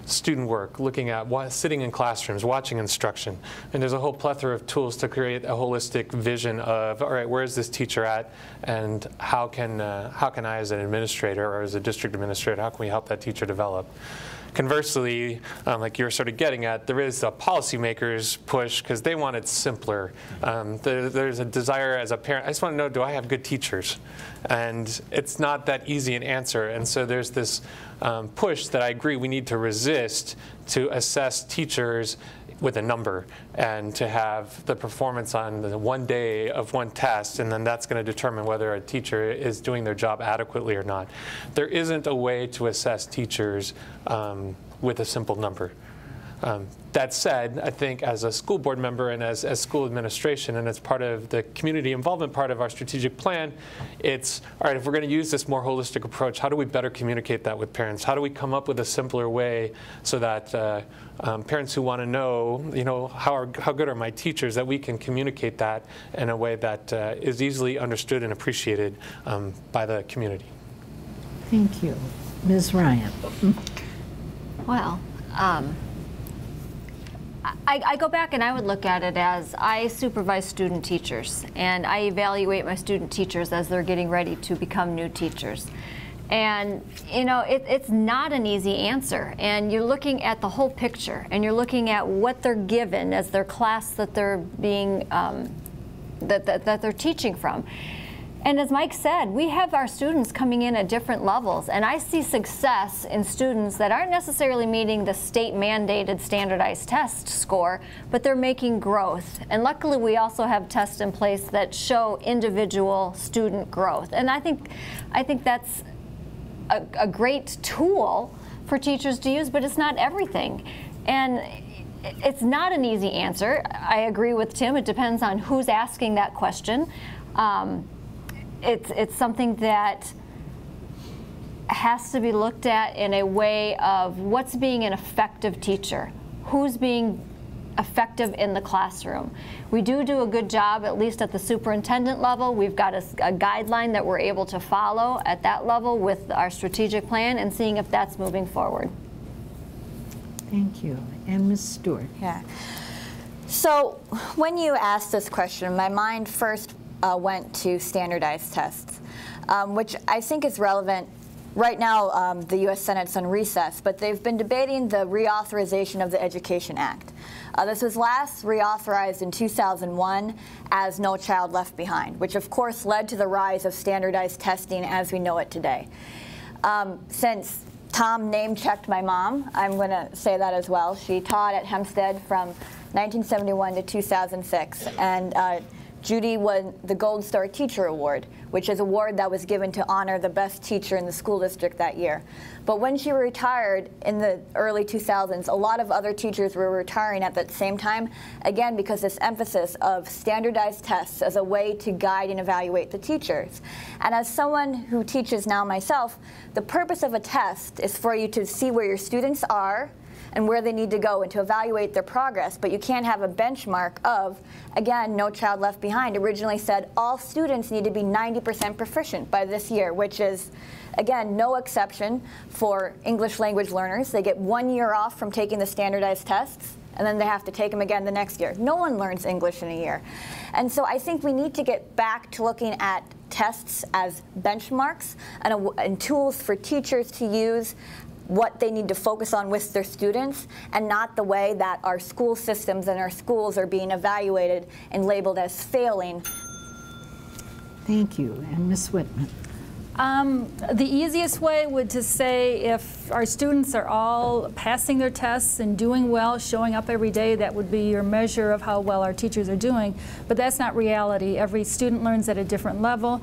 Speaker 5: student work, looking at sitting in classrooms, watching instruction. And there's a whole plethora of tools to create a holistic vision of, all right, where is this teacher at? And how can, uh, how can I, as an administrator or as a district administrator, how can we help that teacher develop? Conversely, um, like you're sort of getting at, there is a policymakers push because they want it simpler. Um, there, there's a desire as a parent, I just want to know, do I have good teachers? And it's not that easy an answer. And so there's this um, push that I agree we need to resist to assess teachers with a number and to have the performance on the one day of one test, and then that's going to determine whether a teacher is doing their job adequately or not. There isn't a way to assess teachers um, with a simple number. Um, that said, I think as a school board member and as, as school administration and as part of the community involvement part of our strategic plan, it's, all right, if we're going to use this more holistic approach, how do we better communicate that with parents? How do we come up with a simpler way so that uh, um, parents who want to know, you know, how, are, how good are my teachers, that we can communicate that in a way that uh, is easily understood and appreciated um, by the community.
Speaker 1: Thank you. Ms. Ryan?
Speaker 6: Well, um, I, I, go back and I would look at it as I supervise student teachers and I evaluate my student teachers as they're getting ready to become new teachers. And you know, it, it's not an easy answer. And you're looking at the whole picture and you're looking at what they're given as their class that they're being, um, that, that, that they're teaching from. And as Mike said, we have our students coming in at different levels, and I see success in students that aren't necessarily meeting the state mandated standardized test score, but they're making growth. And luckily, we also have tests in place that show individual student growth. And I think, I think that's a, a great tool for teachers to use, but it's not everything. And it's not an easy answer. I agree with Tim. It depends on who's asking that question. Um, it's, it's something that has to be looked at in a way of what's being an effective teacher, who's being effective in the classroom. We do do a good job, at least at the superintendent level. We've got a, a, guideline that we're able to follow at that level with our strategic plan and seeing if that's moving forward.
Speaker 1: Thank you. And Ms. Stewart?
Speaker 7: Yeah. So when you asked this question, my mind first uh, went to standardized tests, um, which I think is relevant. Right now, um, the U.S. Senate's on recess, but they've been debating the reauthorization of the Education Act. Uh, this was last reauthorized in 2001 as No Child Left Behind, which of course led to the rise of standardized testing as we know it today. Um, since Tom name checked my mom, I'm going to say that as well. She taught at Hempstead from 1971 to 2006, and uh, Judy won the Gold Star Teacher Award, which is an award that was given to honor the best teacher in the school district that year. But when she retired in the early 2000s, a lot of other teachers were retiring at that same time, again, because this emphasis of standardized tests as a way to guide and evaluate the teachers. And as someone who teaches now myself, the purpose of a test is for you to see where your students are, and where they need to go and to evaluate their progress. But you can't have a benchmark of, again, No Child Left Behind originally said all students need to be 90% proficient by this year, which is, again, no exception for English language learners. They get one year off from taking the standardized tests and then they have to take them again the next year. No one learns English in a year. And so I think we need to get back to looking at tests as benchmarks and, and, tools for teachers to use what they need to focus on with their students and not the way that our school systems and our schools are being evaluated and labeled as failing.
Speaker 1: Thank you. And Ms. Whitman.
Speaker 8: Um, the easiest way would to say if our students are all passing their tests and doing well, showing up every day, that would be your measure of how well our teachers are doing. But that's not reality. Every student learns at a different level.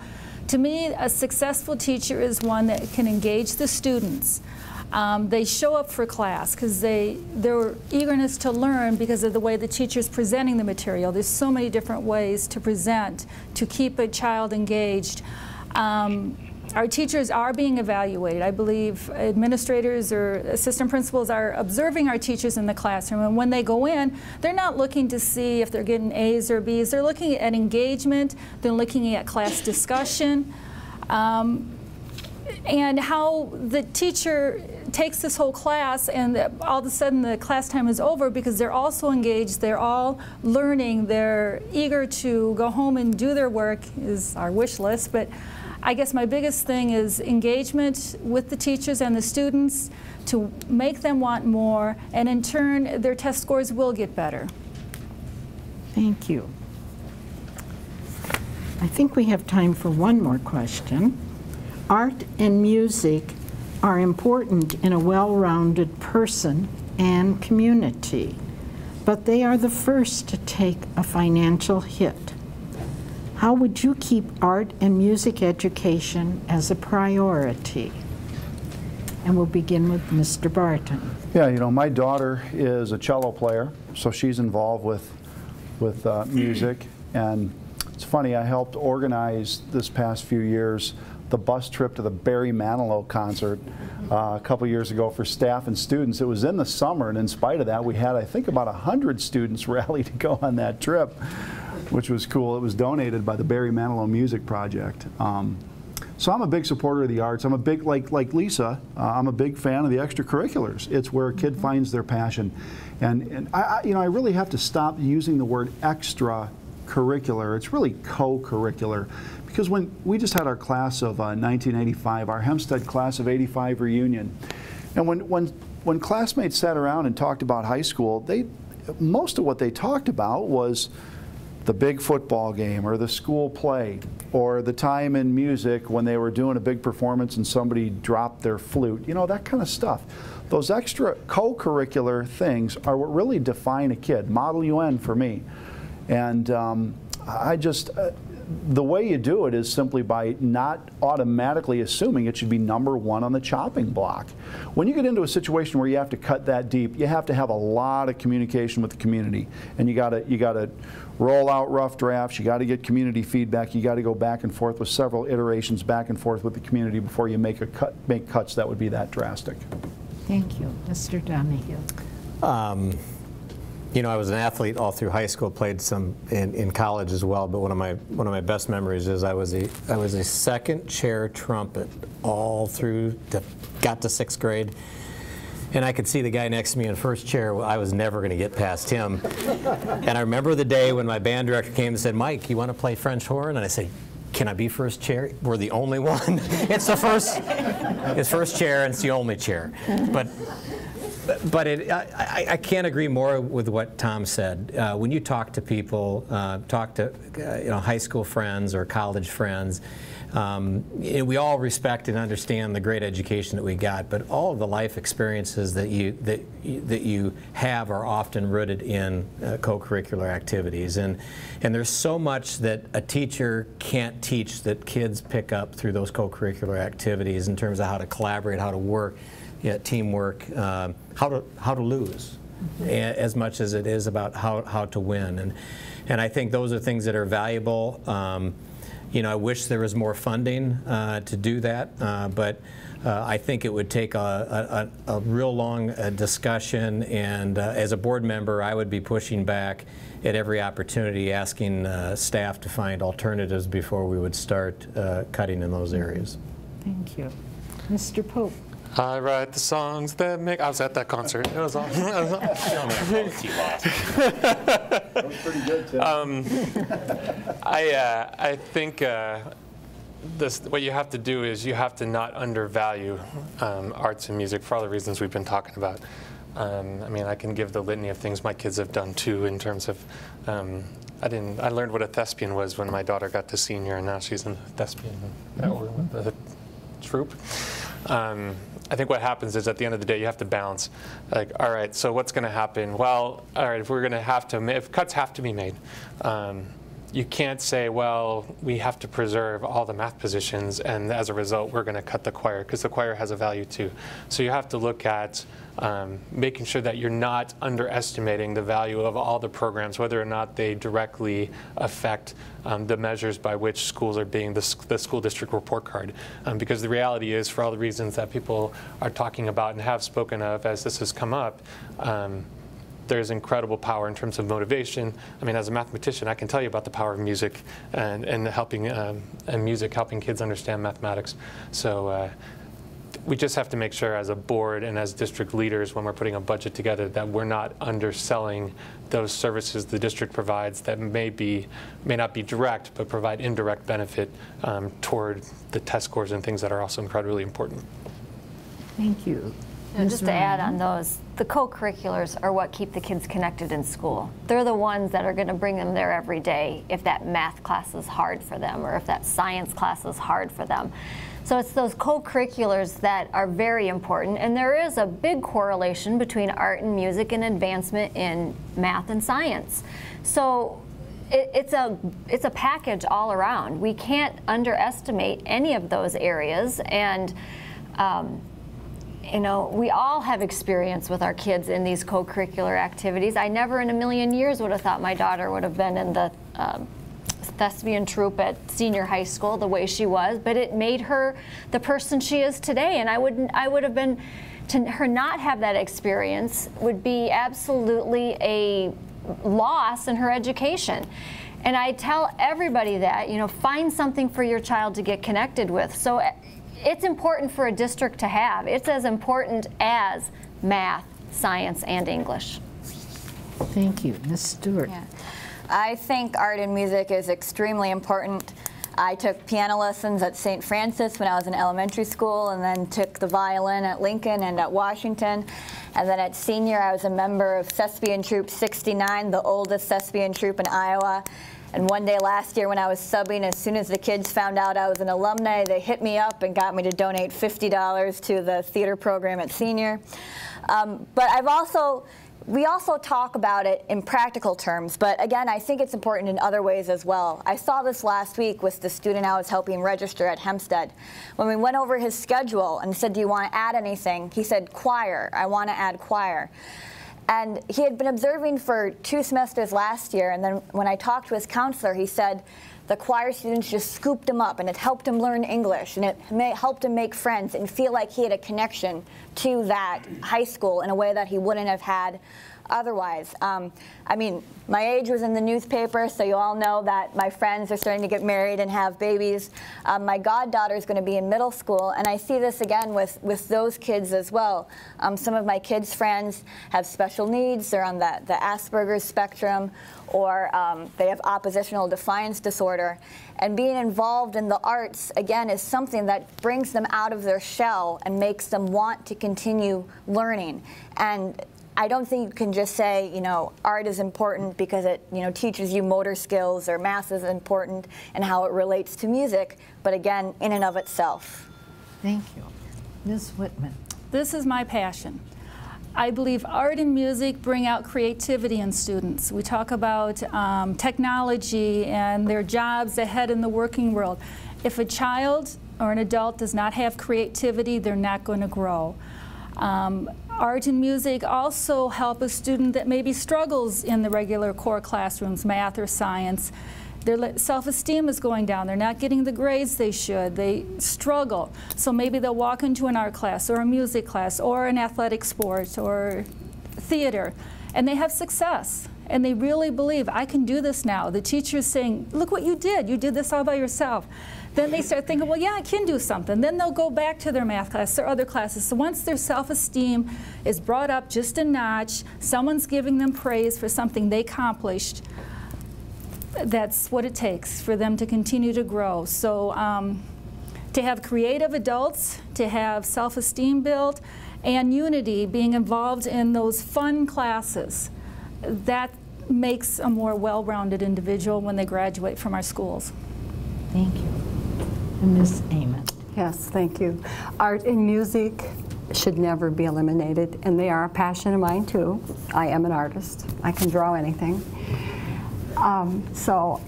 Speaker 8: To me, a successful teacher is one that can engage the students. Um, they show up for class because they their eagerness to learn because of the way the teacher's presenting the material. There's so many different ways to present to keep a child engaged. Um, our teachers are being evaluated. I believe administrators or assistant principals are observing our teachers in the classroom, and when they go in, they're not looking to see if they're getting A's or B's. They're looking at engagement. They're looking at class discussion. Um, and how the teacher takes this whole class and all of a sudden the class time is over because they're all so engaged, they're all learning, they're eager to go home and do their work is our wish list, but I guess my biggest thing is engagement with the teachers and the students to make them want more and in turn their test scores will get better.
Speaker 1: Thank you. I think we have time for one more question. Art and music are important in a well-rounded person and community. but they are the first to take a financial hit. How would you keep art and music education as a priority? And we'll begin with Mr. Barton.
Speaker 3: Yeah, you know, my daughter is a cello player, so she's involved with, with uh, music. And it's funny, I helped organize this past few years the bus trip to the Barry Manilow concert uh, a couple years ago for staff and students. It was in the summer, and in spite of that, we had, I think, about 100 students (laughs) rally to go on that trip, which was cool. It was donated by the Barry Manilow Music Project. Um, so I'm a big supporter of the arts. I'm a big, like, like Lisa, uh, I'm a big fan of the extracurriculars. It's where a kid finds their passion. And, and I, I, you know, I really have to stop using the word extracurricular. It's really co-curricular. Because when we just had our class of uh, 1985, our Hempstead class of 85 reunion, and when, when, when classmates sat around and talked about high school, they, most of what they talked about was the big football game or the school play or the time in music when they were doing a big performance and somebody dropped their flute, you know, that kind of stuff. Those extra co-curricular things are what really define a kid, model UN for me. And um, I just, uh, the way you do it is simply by not automatically assuming it should be number one on the chopping block. When you get into a situation where you have to cut that deep, you have to have a lot of communication with the community, and you got to you got to roll out rough drafts. You got to get community feedback. You got to go back and forth with several iterations back and forth with the community before you make a cut make cuts that would be that drastic.
Speaker 1: Thank you. Mr. Donahue.
Speaker 4: Um, you know, I was an athlete all through high school, played some in, in college as well. But one of my one of my best memories is I was a I was a second chair trumpet all through. The, got to sixth grade, and I could see the guy next to me in first chair. I was never going to get past him. and I remember the day when my band director came and said, "Mike, you want to play French horn?" And I said, can I be first chair? We're the only (laughs) one. it's the first, it's first chair and it's the only chair. But but it, I, I, can't agree more with what Tom said. Uh, when you talk to people, uh, talk to uh, you know high school friends or college friends, um, we all respect and understand the great education that we got, but all of the life experiences that you that that you have are often rooted in uh, co-curricular activities, and and there's so much that a teacher can't teach that kids pick up through those co-curricular activities in terms of how to collaborate, how to work yeah, teamwork, uh, how to how to lose, mm-hmm. as much as it is about how how to win, and and I think those are things that are valuable. Um, you know, I wish there was more funding uh, to do that, uh, but. Uh, I think it would take a, a, a real long uh, discussion, and uh, as a board member, I would be pushing back at every opportunity, asking uh, staff to find alternatives before we would start cutting in those areas.
Speaker 1: Thank you. Mr. Pope.
Speaker 5: I write the songs that make. I was at that concert. It was all.
Speaker 3: pretty good, Tim.
Speaker 5: Um, I uh, I think uh, this what you have to do is you have to not undervalue um, arts and music for all the reasons we've been talking about. Um, I mean, I can give the litany of things my kids have done too in terms of. Um, I didn't. I learned what a thespian was when my daughter got to senior, and now she's in the thespian mm-hmm. the troupe. Um, I think what happens is at the end of the day, you have to balance. Like, all right, so what's going to happen? Well, all right, if we're going to have to, if cuts have to be made, um, you can't say, well, we have to preserve all the math positions, and as a result, we're going to cut the choir, because the choir has a value too. So you have to look at um, making sure that you're not underestimating the value of all the programs, whether or not they directly affect um, the measures by which schools are being the, the school district report card. Um, because the reality is, for all the reasons that people are talking about and have spoken of as this has come up, um, there's incredible power in terms of motivation. I mean, as a mathematician, I can tell you about the power of music and, and helping um, and music helping kids understand mathematics. So uh, we just have to make sure as a board and as district leaders when we're putting a budget together that we're not underselling those services the district provides that may be may not be direct but provide indirect benefit um, toward the test scores and things that are also incredibly important.
Speaker 1: Thank you.
Speaker 6: know, just to add on those, the co-curriculars are what keep the kids connected in school. They're the ones that are going to bring them there every day if that math class is hard for them or if that science class is hard for them. So it's those co-curriculars that are very important, and there is a big correlation between art and music and advancement in math and science. So it, it's a it's a package all around. We can't underestimate any of those areas, and um, you know, we all have experience with our kids in these co-curricular activities. I never in a million years would have thought my daughter would have been in the um, thespian troupe at senior high school the way she was, but it made her the person she is today. And I wouldn't, I would have been, to her not have that experience would be absolutely a loss in her education. And I tell everybody that, you know, find something for your child to get connected with. So eh, it's important for a district to have. It's as important as math, science, and English.
Speaker 1: Thank you. Ms. Stewart.
Speaker 7: Yeah. I think art and music is extremely important. I took piano lessons at St. Francis when I was in elementary school and then took the violin at Lincoln and at Washington. And then at senior, I was a member of Thespian Troupe 69, the oldest thespian troupe in Iowa. And one day last year when I was subbing, as soon as the kids found out I was an alumni, they hit me up and got me to donate $50 to the theater program at senior. Um, but I've also we also talk about it in practical terms, but again, I think it's important in other ways as well. I saw this last week with the student I was helping register at Hempstead. When we went over his schedule and said, do you want to add anything? He said, choir, I want to add choir. And he had been observing for two semesters last year, and then when I talked to his counselor, he said, the choir students just scooped him up and it helped him learn English and it helped him make friends and feel like he had a connection to that high school in a way that he wouldn't have had otherwise. Um, I mean, my age was in the newspaper, so you all know that my friends are starting to get married and have babies. Um, my goddaughter is going to be in middle school, and I see this again with, with those kids as well. Um, some of my kids' friends have special needs. They're on the, the Asperger's spectrum, or um, they have oppositional defiance disorder. And being involved in the arts, again, is something that brings them out of their shell and makes them want to continue learning. And I don't think you can just say, you know, art is important because it, you know, teaches you motor skills or math is important and how it relates to music, but again, in and of itself.
Speaker 1: Thank you. Ms. Whitman.
Speaker 8: This is my passion. I believe art and music bring out creativity in students. We talk about um, technology and their jobs ahead in the working world. If a child or an adult does not have creativity, they're not going to grow. Um, art and music also help a student that maybe struggles in the regular core classrooms, math or science. Their self-esteem is going down. They're not getting the grades they should. They struggle. So maybe they'll walk into an art class or a music class or an athletic sport or theater, and they have success. And they really believe, I can do this now. The teacher's saying, look what you did. You did this all by yourself then they start thinking, well, yeah, I can do something. Then they'll go back to their math class or other classes. So once their self-esteem is brought up just a notch, someone's giving them praise for something they accomplished, that's what it takes for them to continue to grow. So um, to have creative adults, to have self-esteem built, and unity, being involved in those fun classes, that makes a more well-rounded individual when they graduate from our schools.
Speaker 1: Thank you. Ms. Ament.
Speaker 2: Yes, thank you. Art and music should never be eliminated, and they are a passion of mine too. I am an artist. I can draw anything. Um, so,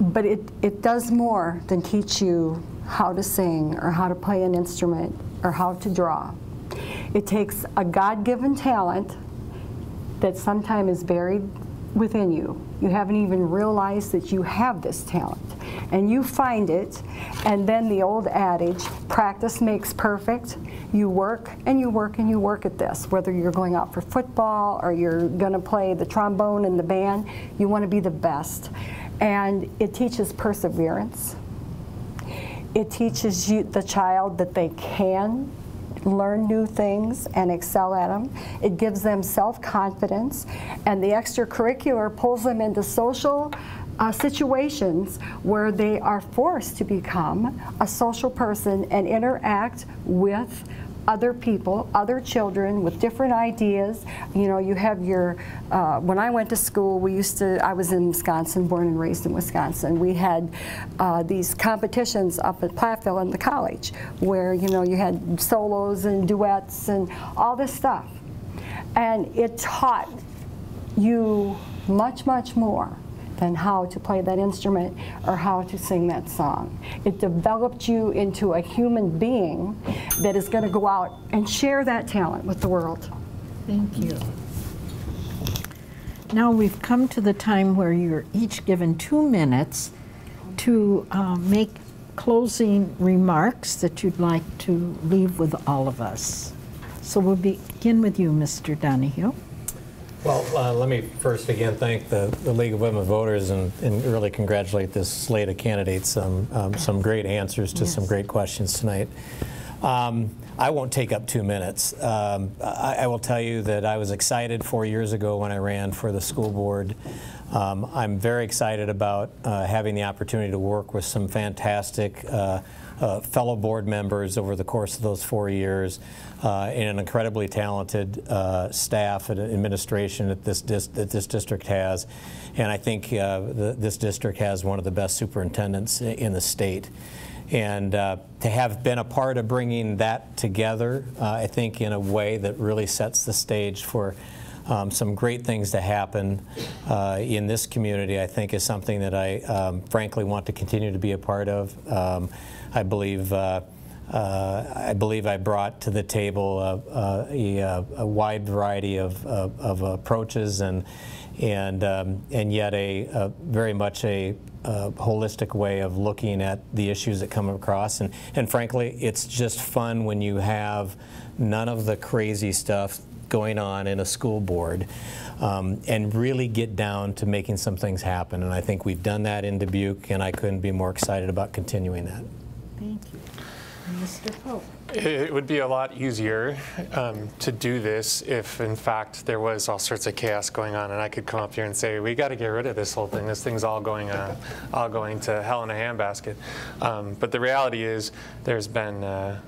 Speaker 2: but it, it does more than teach you how to sing or how to play an instrument or how to draw. It takes a God-given talent that sometimes is buried within you. You haven't even realized that you have this talent and you find it, and then the old adage, practice makes perfect. You work and you work and you work at this, whether you're going out for football or you're going to play the trombone in the band, you want to be the best. And it teaches perseverance. It teaches you the child that they can learn new things and excel at them. It gives them self-confidence, and the extracurricular pulls them into social uh, situations where they are forced to become a social person and interact with other people, other children with different ideas. You know, you have your, uh, when I went to school, we used to, I was in Wisconsin, born and raised in Wisconsin. We had uh, these competitions up at Platteville in the college where, you know, you had solos and duets and all this stuff. And it taught you much, much more than how to play that instrument or how to sing that song. It developed you into a human being that is going to go out and share that talent with the world.
Speaker 1: Thank you. Now we've come to the time where you're each given two minutes to uh, make closing remarks that you'd like to leave with all of us. So we'll begin with you, Mr. Donahue.
Speaker 4: Well, uh, let me first again thank the, the League of Women Voters and, and really congratulate this slate of candidates. Um, um, some great answers to
Speaker 1: Yes.
Speaker 4: some great questions tonight. Um, I won't take up two minutes. Um, I, I will tell you that I was excited four years ago when I ran for the school board. Um, I'm very excited about uh, having the opportunity to work with some fantastic uh, uh, fellow board members over the course of those four years uh, and an incredibly talented uh, staff and administration that this, that this district has. And I think uh, the, this district has one of the best superintendents in the state. And uh, to have been a part of bringing that together, uh, I think in a way that really sets the stage for um, some great things to happen uh, in this community, I think is something that I um, frankly want to continue to be a part of. Um, I believe. Uh, uh, I believe I brought to the table uh, uh, a, a wide variety of, of, of approaches and and um, and yet a, a very much a, uh holistic way of looking at the issues that come across and and frankly it's just fun when you have none of the crazy stuff going on in a school board um, and really get down to making some things happen and I think we've done that in Dubuque and I couldn't be more excited about continuing that.
Speaker 1: Mr. Pope.
Speaker 5: It would be a lot easier um, to do this if, in fact, there was all sorts of chaos going on, and I could come up here and say, "We got to get rid of this whole thing. This thing's all going, uh, all going to hell in a handbasket." Um, but the reality is, there's been uh,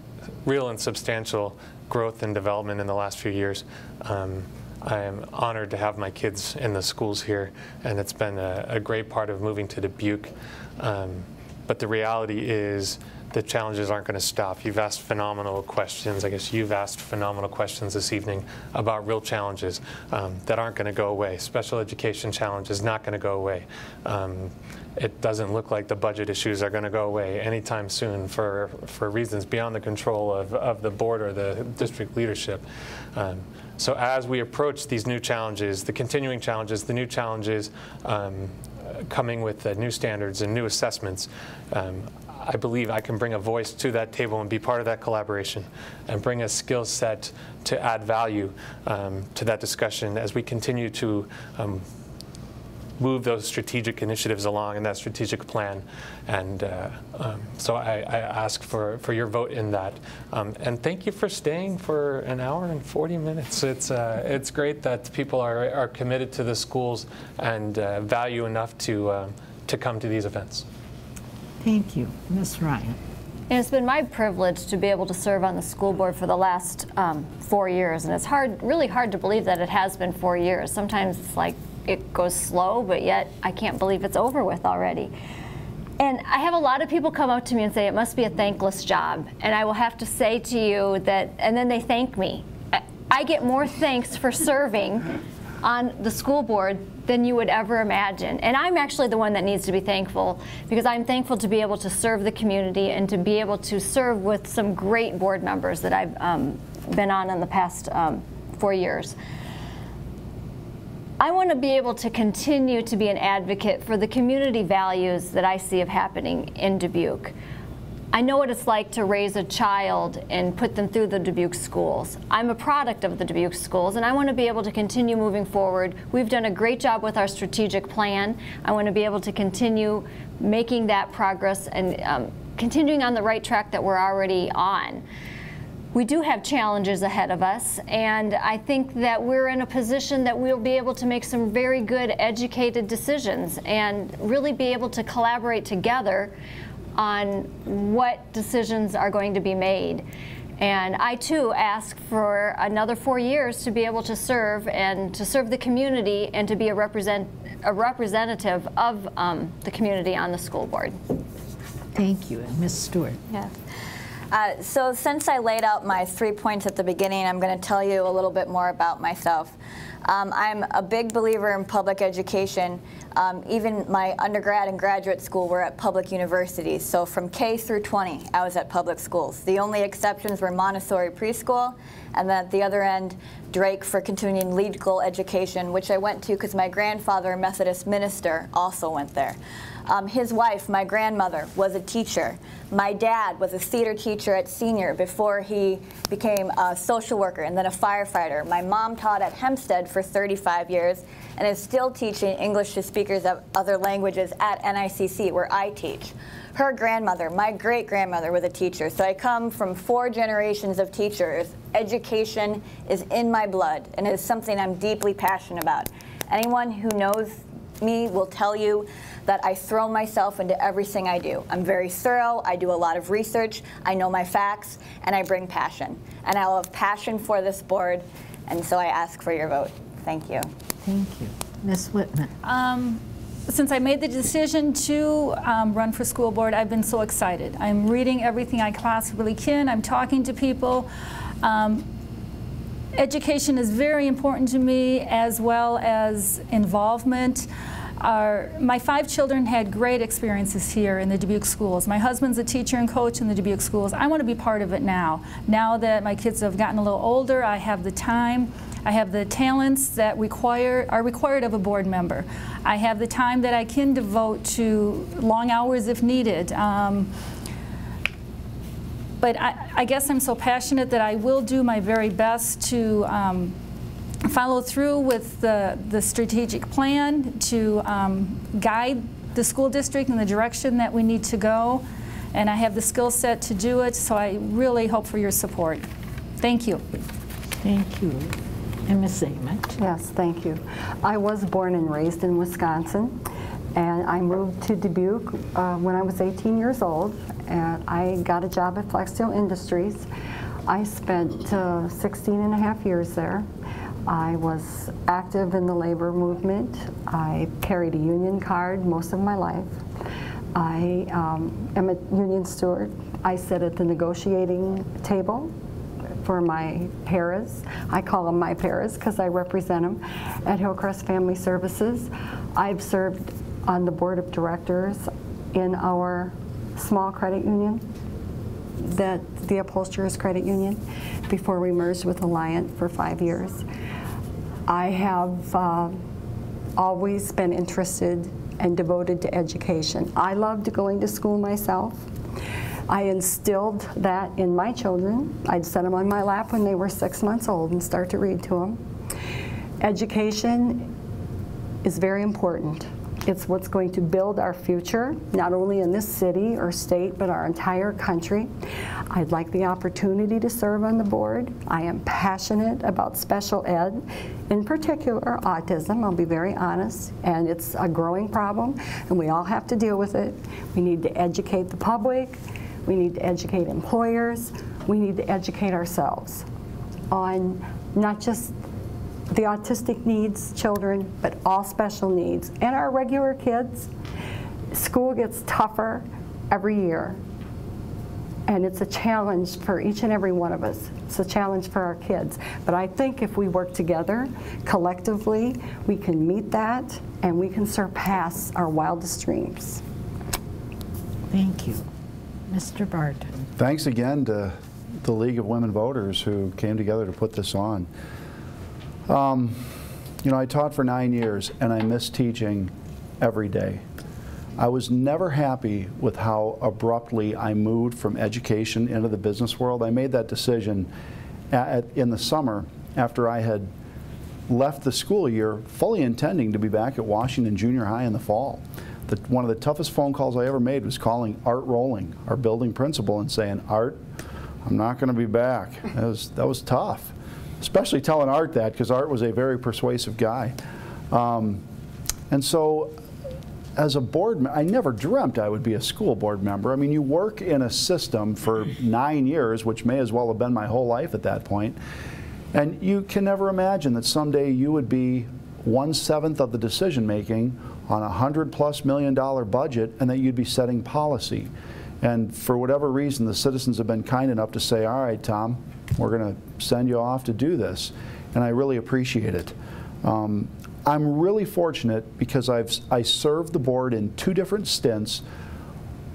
Speaker 5: real and substantial growth and development in the last few years. Um, I am honored to have my kids in the schools here, and it's been a, a great part of moving to Dubuque. Um, but the reality is the challenges aren't going to stop. You've asked phenomenal questions. I guess you've asked phenomenal questions this evening about real challenges um, that aren't going to go away. Special education challenge is not going to go away. Um, it doesn't look like the budget issues are going to go away anytime soon for, for reasons beyond the control of, of the board or the district leadership. Um, so as we approach these new challenges, the continuing challenges, the new challenges, um, coming with uh, new standards and new assessments, um, I believe I can bring a voice to that table and be part of that collaboration and bring a skill set to add value um, to that discussion as we continue to um, move those strategic initiatives along in that strategic plan. And uh, um, so I, I ask for, for your vote in that. Um, and thank you for staying for an hour and 40 minutes. It's, uh, it's great that people are, are committed to the schools and uh, value enough to, uh, to come to these events.
Speaker 1: Thank you. Ms. Ryan.
Speaker 6: And it's been my privilege to be able to serve on the school board for the last um, four years, and it's hard, really hard to believe that it has been four years. Sometimes it's like it goes slow, but yet I can't believe it's over with already. And I have a lot of people come up to me and say it must be a thankless job, and I will have to say to you that, and then they thank me. I- I get more thanks for serving on the school board than you would ever imagine. And I'm actually the one that needs to be thankful because I'm thankful to be able to serve the community and to be able to serve with some great board members that I've um, been on in the past um, four years. I want to be able to continue to be an advocate for the community values that I see of happening in Dubuque. I know what it's like to raise a child and put them through the Dubuque schools. I'm a product of the Dubuque schools, and I want to be able to continue moving forward. We've done a great job with our strategic plan. I want to be able to continue making that progress and um, continuing on the right track that we're already on. We do have challenges ahead of us, and I think that we're in a position that we'll be able to make some very good educated decisions and really be able to collaborate together on what decisions are going to be made. And I too ask for another four years to be able to serve and to serve the community and to be a, represent, a representative of um, the community on the school board.
Speaker 1: Thank you. And Ms. Stewart?
Speaker 7: Yes. Uh, so since I laid out my three points at the beginning, I'm going to tell you a little bit more about myself. Um, I'm a big believer in public education. Um, even my undergrad and graduate school were at public universities. So from K through 20, I was at public schools. The only exceptions were Montessori preschool, and then at the other end, Drake for continuing legal education, which I went to because my grandfather, a Methodist minister, also went there. Um, his wife, my grandmother, was a teacher. My dad was a theater teacher at Senior before he became a social worker and then a firefighter. My mom taught at Hempstead for 35 years and is still teaching English to speakers of other languages at NICC, where I teach. Her grandmother, my great grandmother, was a teacher. So I come from four generations of teachers. Education is in my blood and is something I'm deeply passionate about. Anyone who knows me will tell you that I throw myself into everything I do. I'm very thorough, I do a lot of research, I know my facts, and I bring passion. And I'll have passion for this board, and so I ask for your vote. Thank you.
Speaker 1: Thank you. Ms. Whitman?
Speaker 8: Um, since I made the decision to um, run for school board, I've been so excited. I'm reading everything I possibly can. I'm talking to people. Um, education is very important to me as well as involvement. Our, my five children had great experiences here in the Dubuque schools. My husband's a teacher and coach in the Dubuque schools. I want to be part of it now. Now that my kids have gotten a little older, I have the time. I have the talents that require, are required of a board member. I have the time that I can devote to long hours if needed. Um, but I, I, guess I'm so passionate that I will do my very best to um, follow through with the, the strategic plan to um, guide the school district in the direction that we need to go. And I have the skill set to do it, so I really hope for your support. Thank you.
Speaker 1: Thank you. And Ms. Ament?
Speaker 2: Yes, thank you. I was born and raised in Wisconsin, and I moved to Dubuque uh, when I was 18 years old, and I got a job at Flexsteel Industries. I spent uh, 16 and a half years there. I was active in the labor movement. I carried a union card most of my life. I um, am a union steward. I sit at the negotiating table for my paras. I call them my paras because I represent them at Hillcrest Family Services. I've served on the board of directors in our small credit union, that the upholsterers credit union, before we merged with Alliant for five years. I have uh, always been interested and devoted to education. I loved going to school myself. I instilled that in my children. I'd set them on my lap when they were six months old and start to read to them. Education is very important. It's what's going to build our future, not only in this city or state, but our entire country. I'd like the opportunity to serve on the board. I am passionate about special ed, in particular autism, I'll be very honest, and it's a growing problem, and we all have to deal with it. We need to educate the public, we need to educate employers, we need to educate ourselves on not just the autistic needs children, but all special needs. And our regular kids, school gets tougher every year. And it's a challenge for each and every one of us. It's a challenge for our kids. But I think if we work together, collectively, we can meet that and we can surpass our wildest dreams.
Speaker 1: Thank you. Mr. Barton.
Speaker 3: Thanks again to the League of Women Voters who came together to put this on. Um, you know, I taught for nine years and I miss teaching every day. I was never happy with how abruptly I moved from education into the business world. I made that decision at, in the summer after I had left the school year fully intending to be back at Washington Junior High in the fall. The, one of the toughest phone calls I ever made was calling Art Rolling, our building principal, and saying, Art, I'm not going to be back. That was, that was tough especially telling Art that because Art was a very persuasive guy. Um, and so as a board, I never dreamt I would be a school board member. I mean, you work in a system for nine years, which may as well have been my whole life at that point, and you can never imagine that someday you would be one seventh of the decision making on a hundred plus million dollar budget, and that you'd be setting policy. And for whatever reason, the citizens have been kind enough to say, "All right, Tom, we're going to send you off to do this," and I really appreciate it. Um, I'm really fortunate because I've I served the board in two different stints.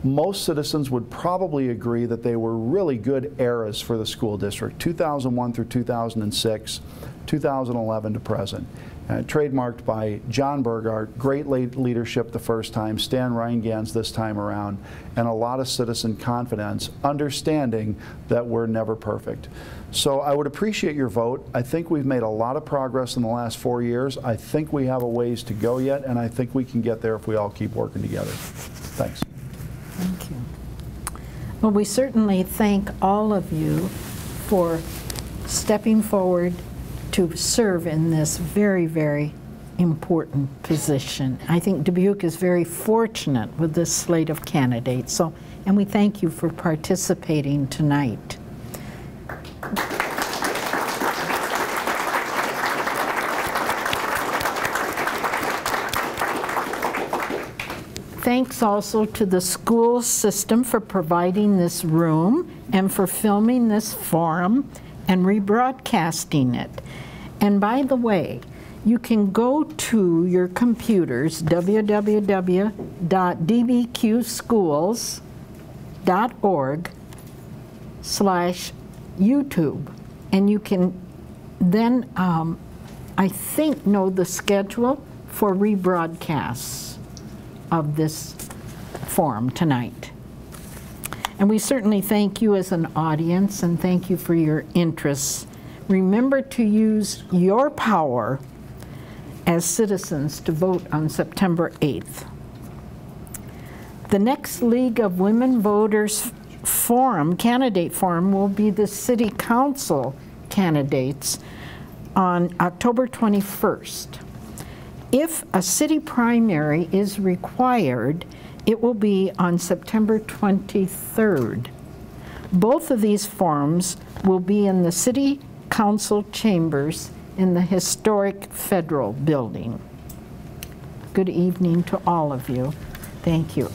Speaker 3: Most citizens would probably agree that they were really good eras for the school district 2001 through 2006, 2011 to present. Uh, trademarked by John Burgart, great leadership the first time, Stan Rheingans this time around, and a lot of citizen confidence, understanding that we're never perfect. So I would appreciate your vote. I think we've made a lot of progress in the last four years. I think we have a ways to go yet, and I think we can get there if we all keep working together. Thanks.
Speaker 1: Thank you. Well, we certainly thank all of you for stepping forward to serve in this very, very important position. I think Dubuque is very fortunate with this slate of candidates. So, and we thank you for participating tonight. Thanks also to the school system for providing this room and for filming this forum and rebroadcasting it. And by the way, you can go to your computers, www.dbqschools.org slash YouTube, and you can then, um, I think, know the schedule for rebroadcasts of this forum tonight. And we certainly thank you as an audience and thank you for your interests. Remember to use your power as citizens to vote on September 8th. The next League of Women Voters Forum, candidate forum, will be the City Council candidates on October 21st. If a city primary is required, it will be on September 23rd. Both of these forums will be in the City Council chambers in the historic Federal Building. Good evening to all of you. Thank you.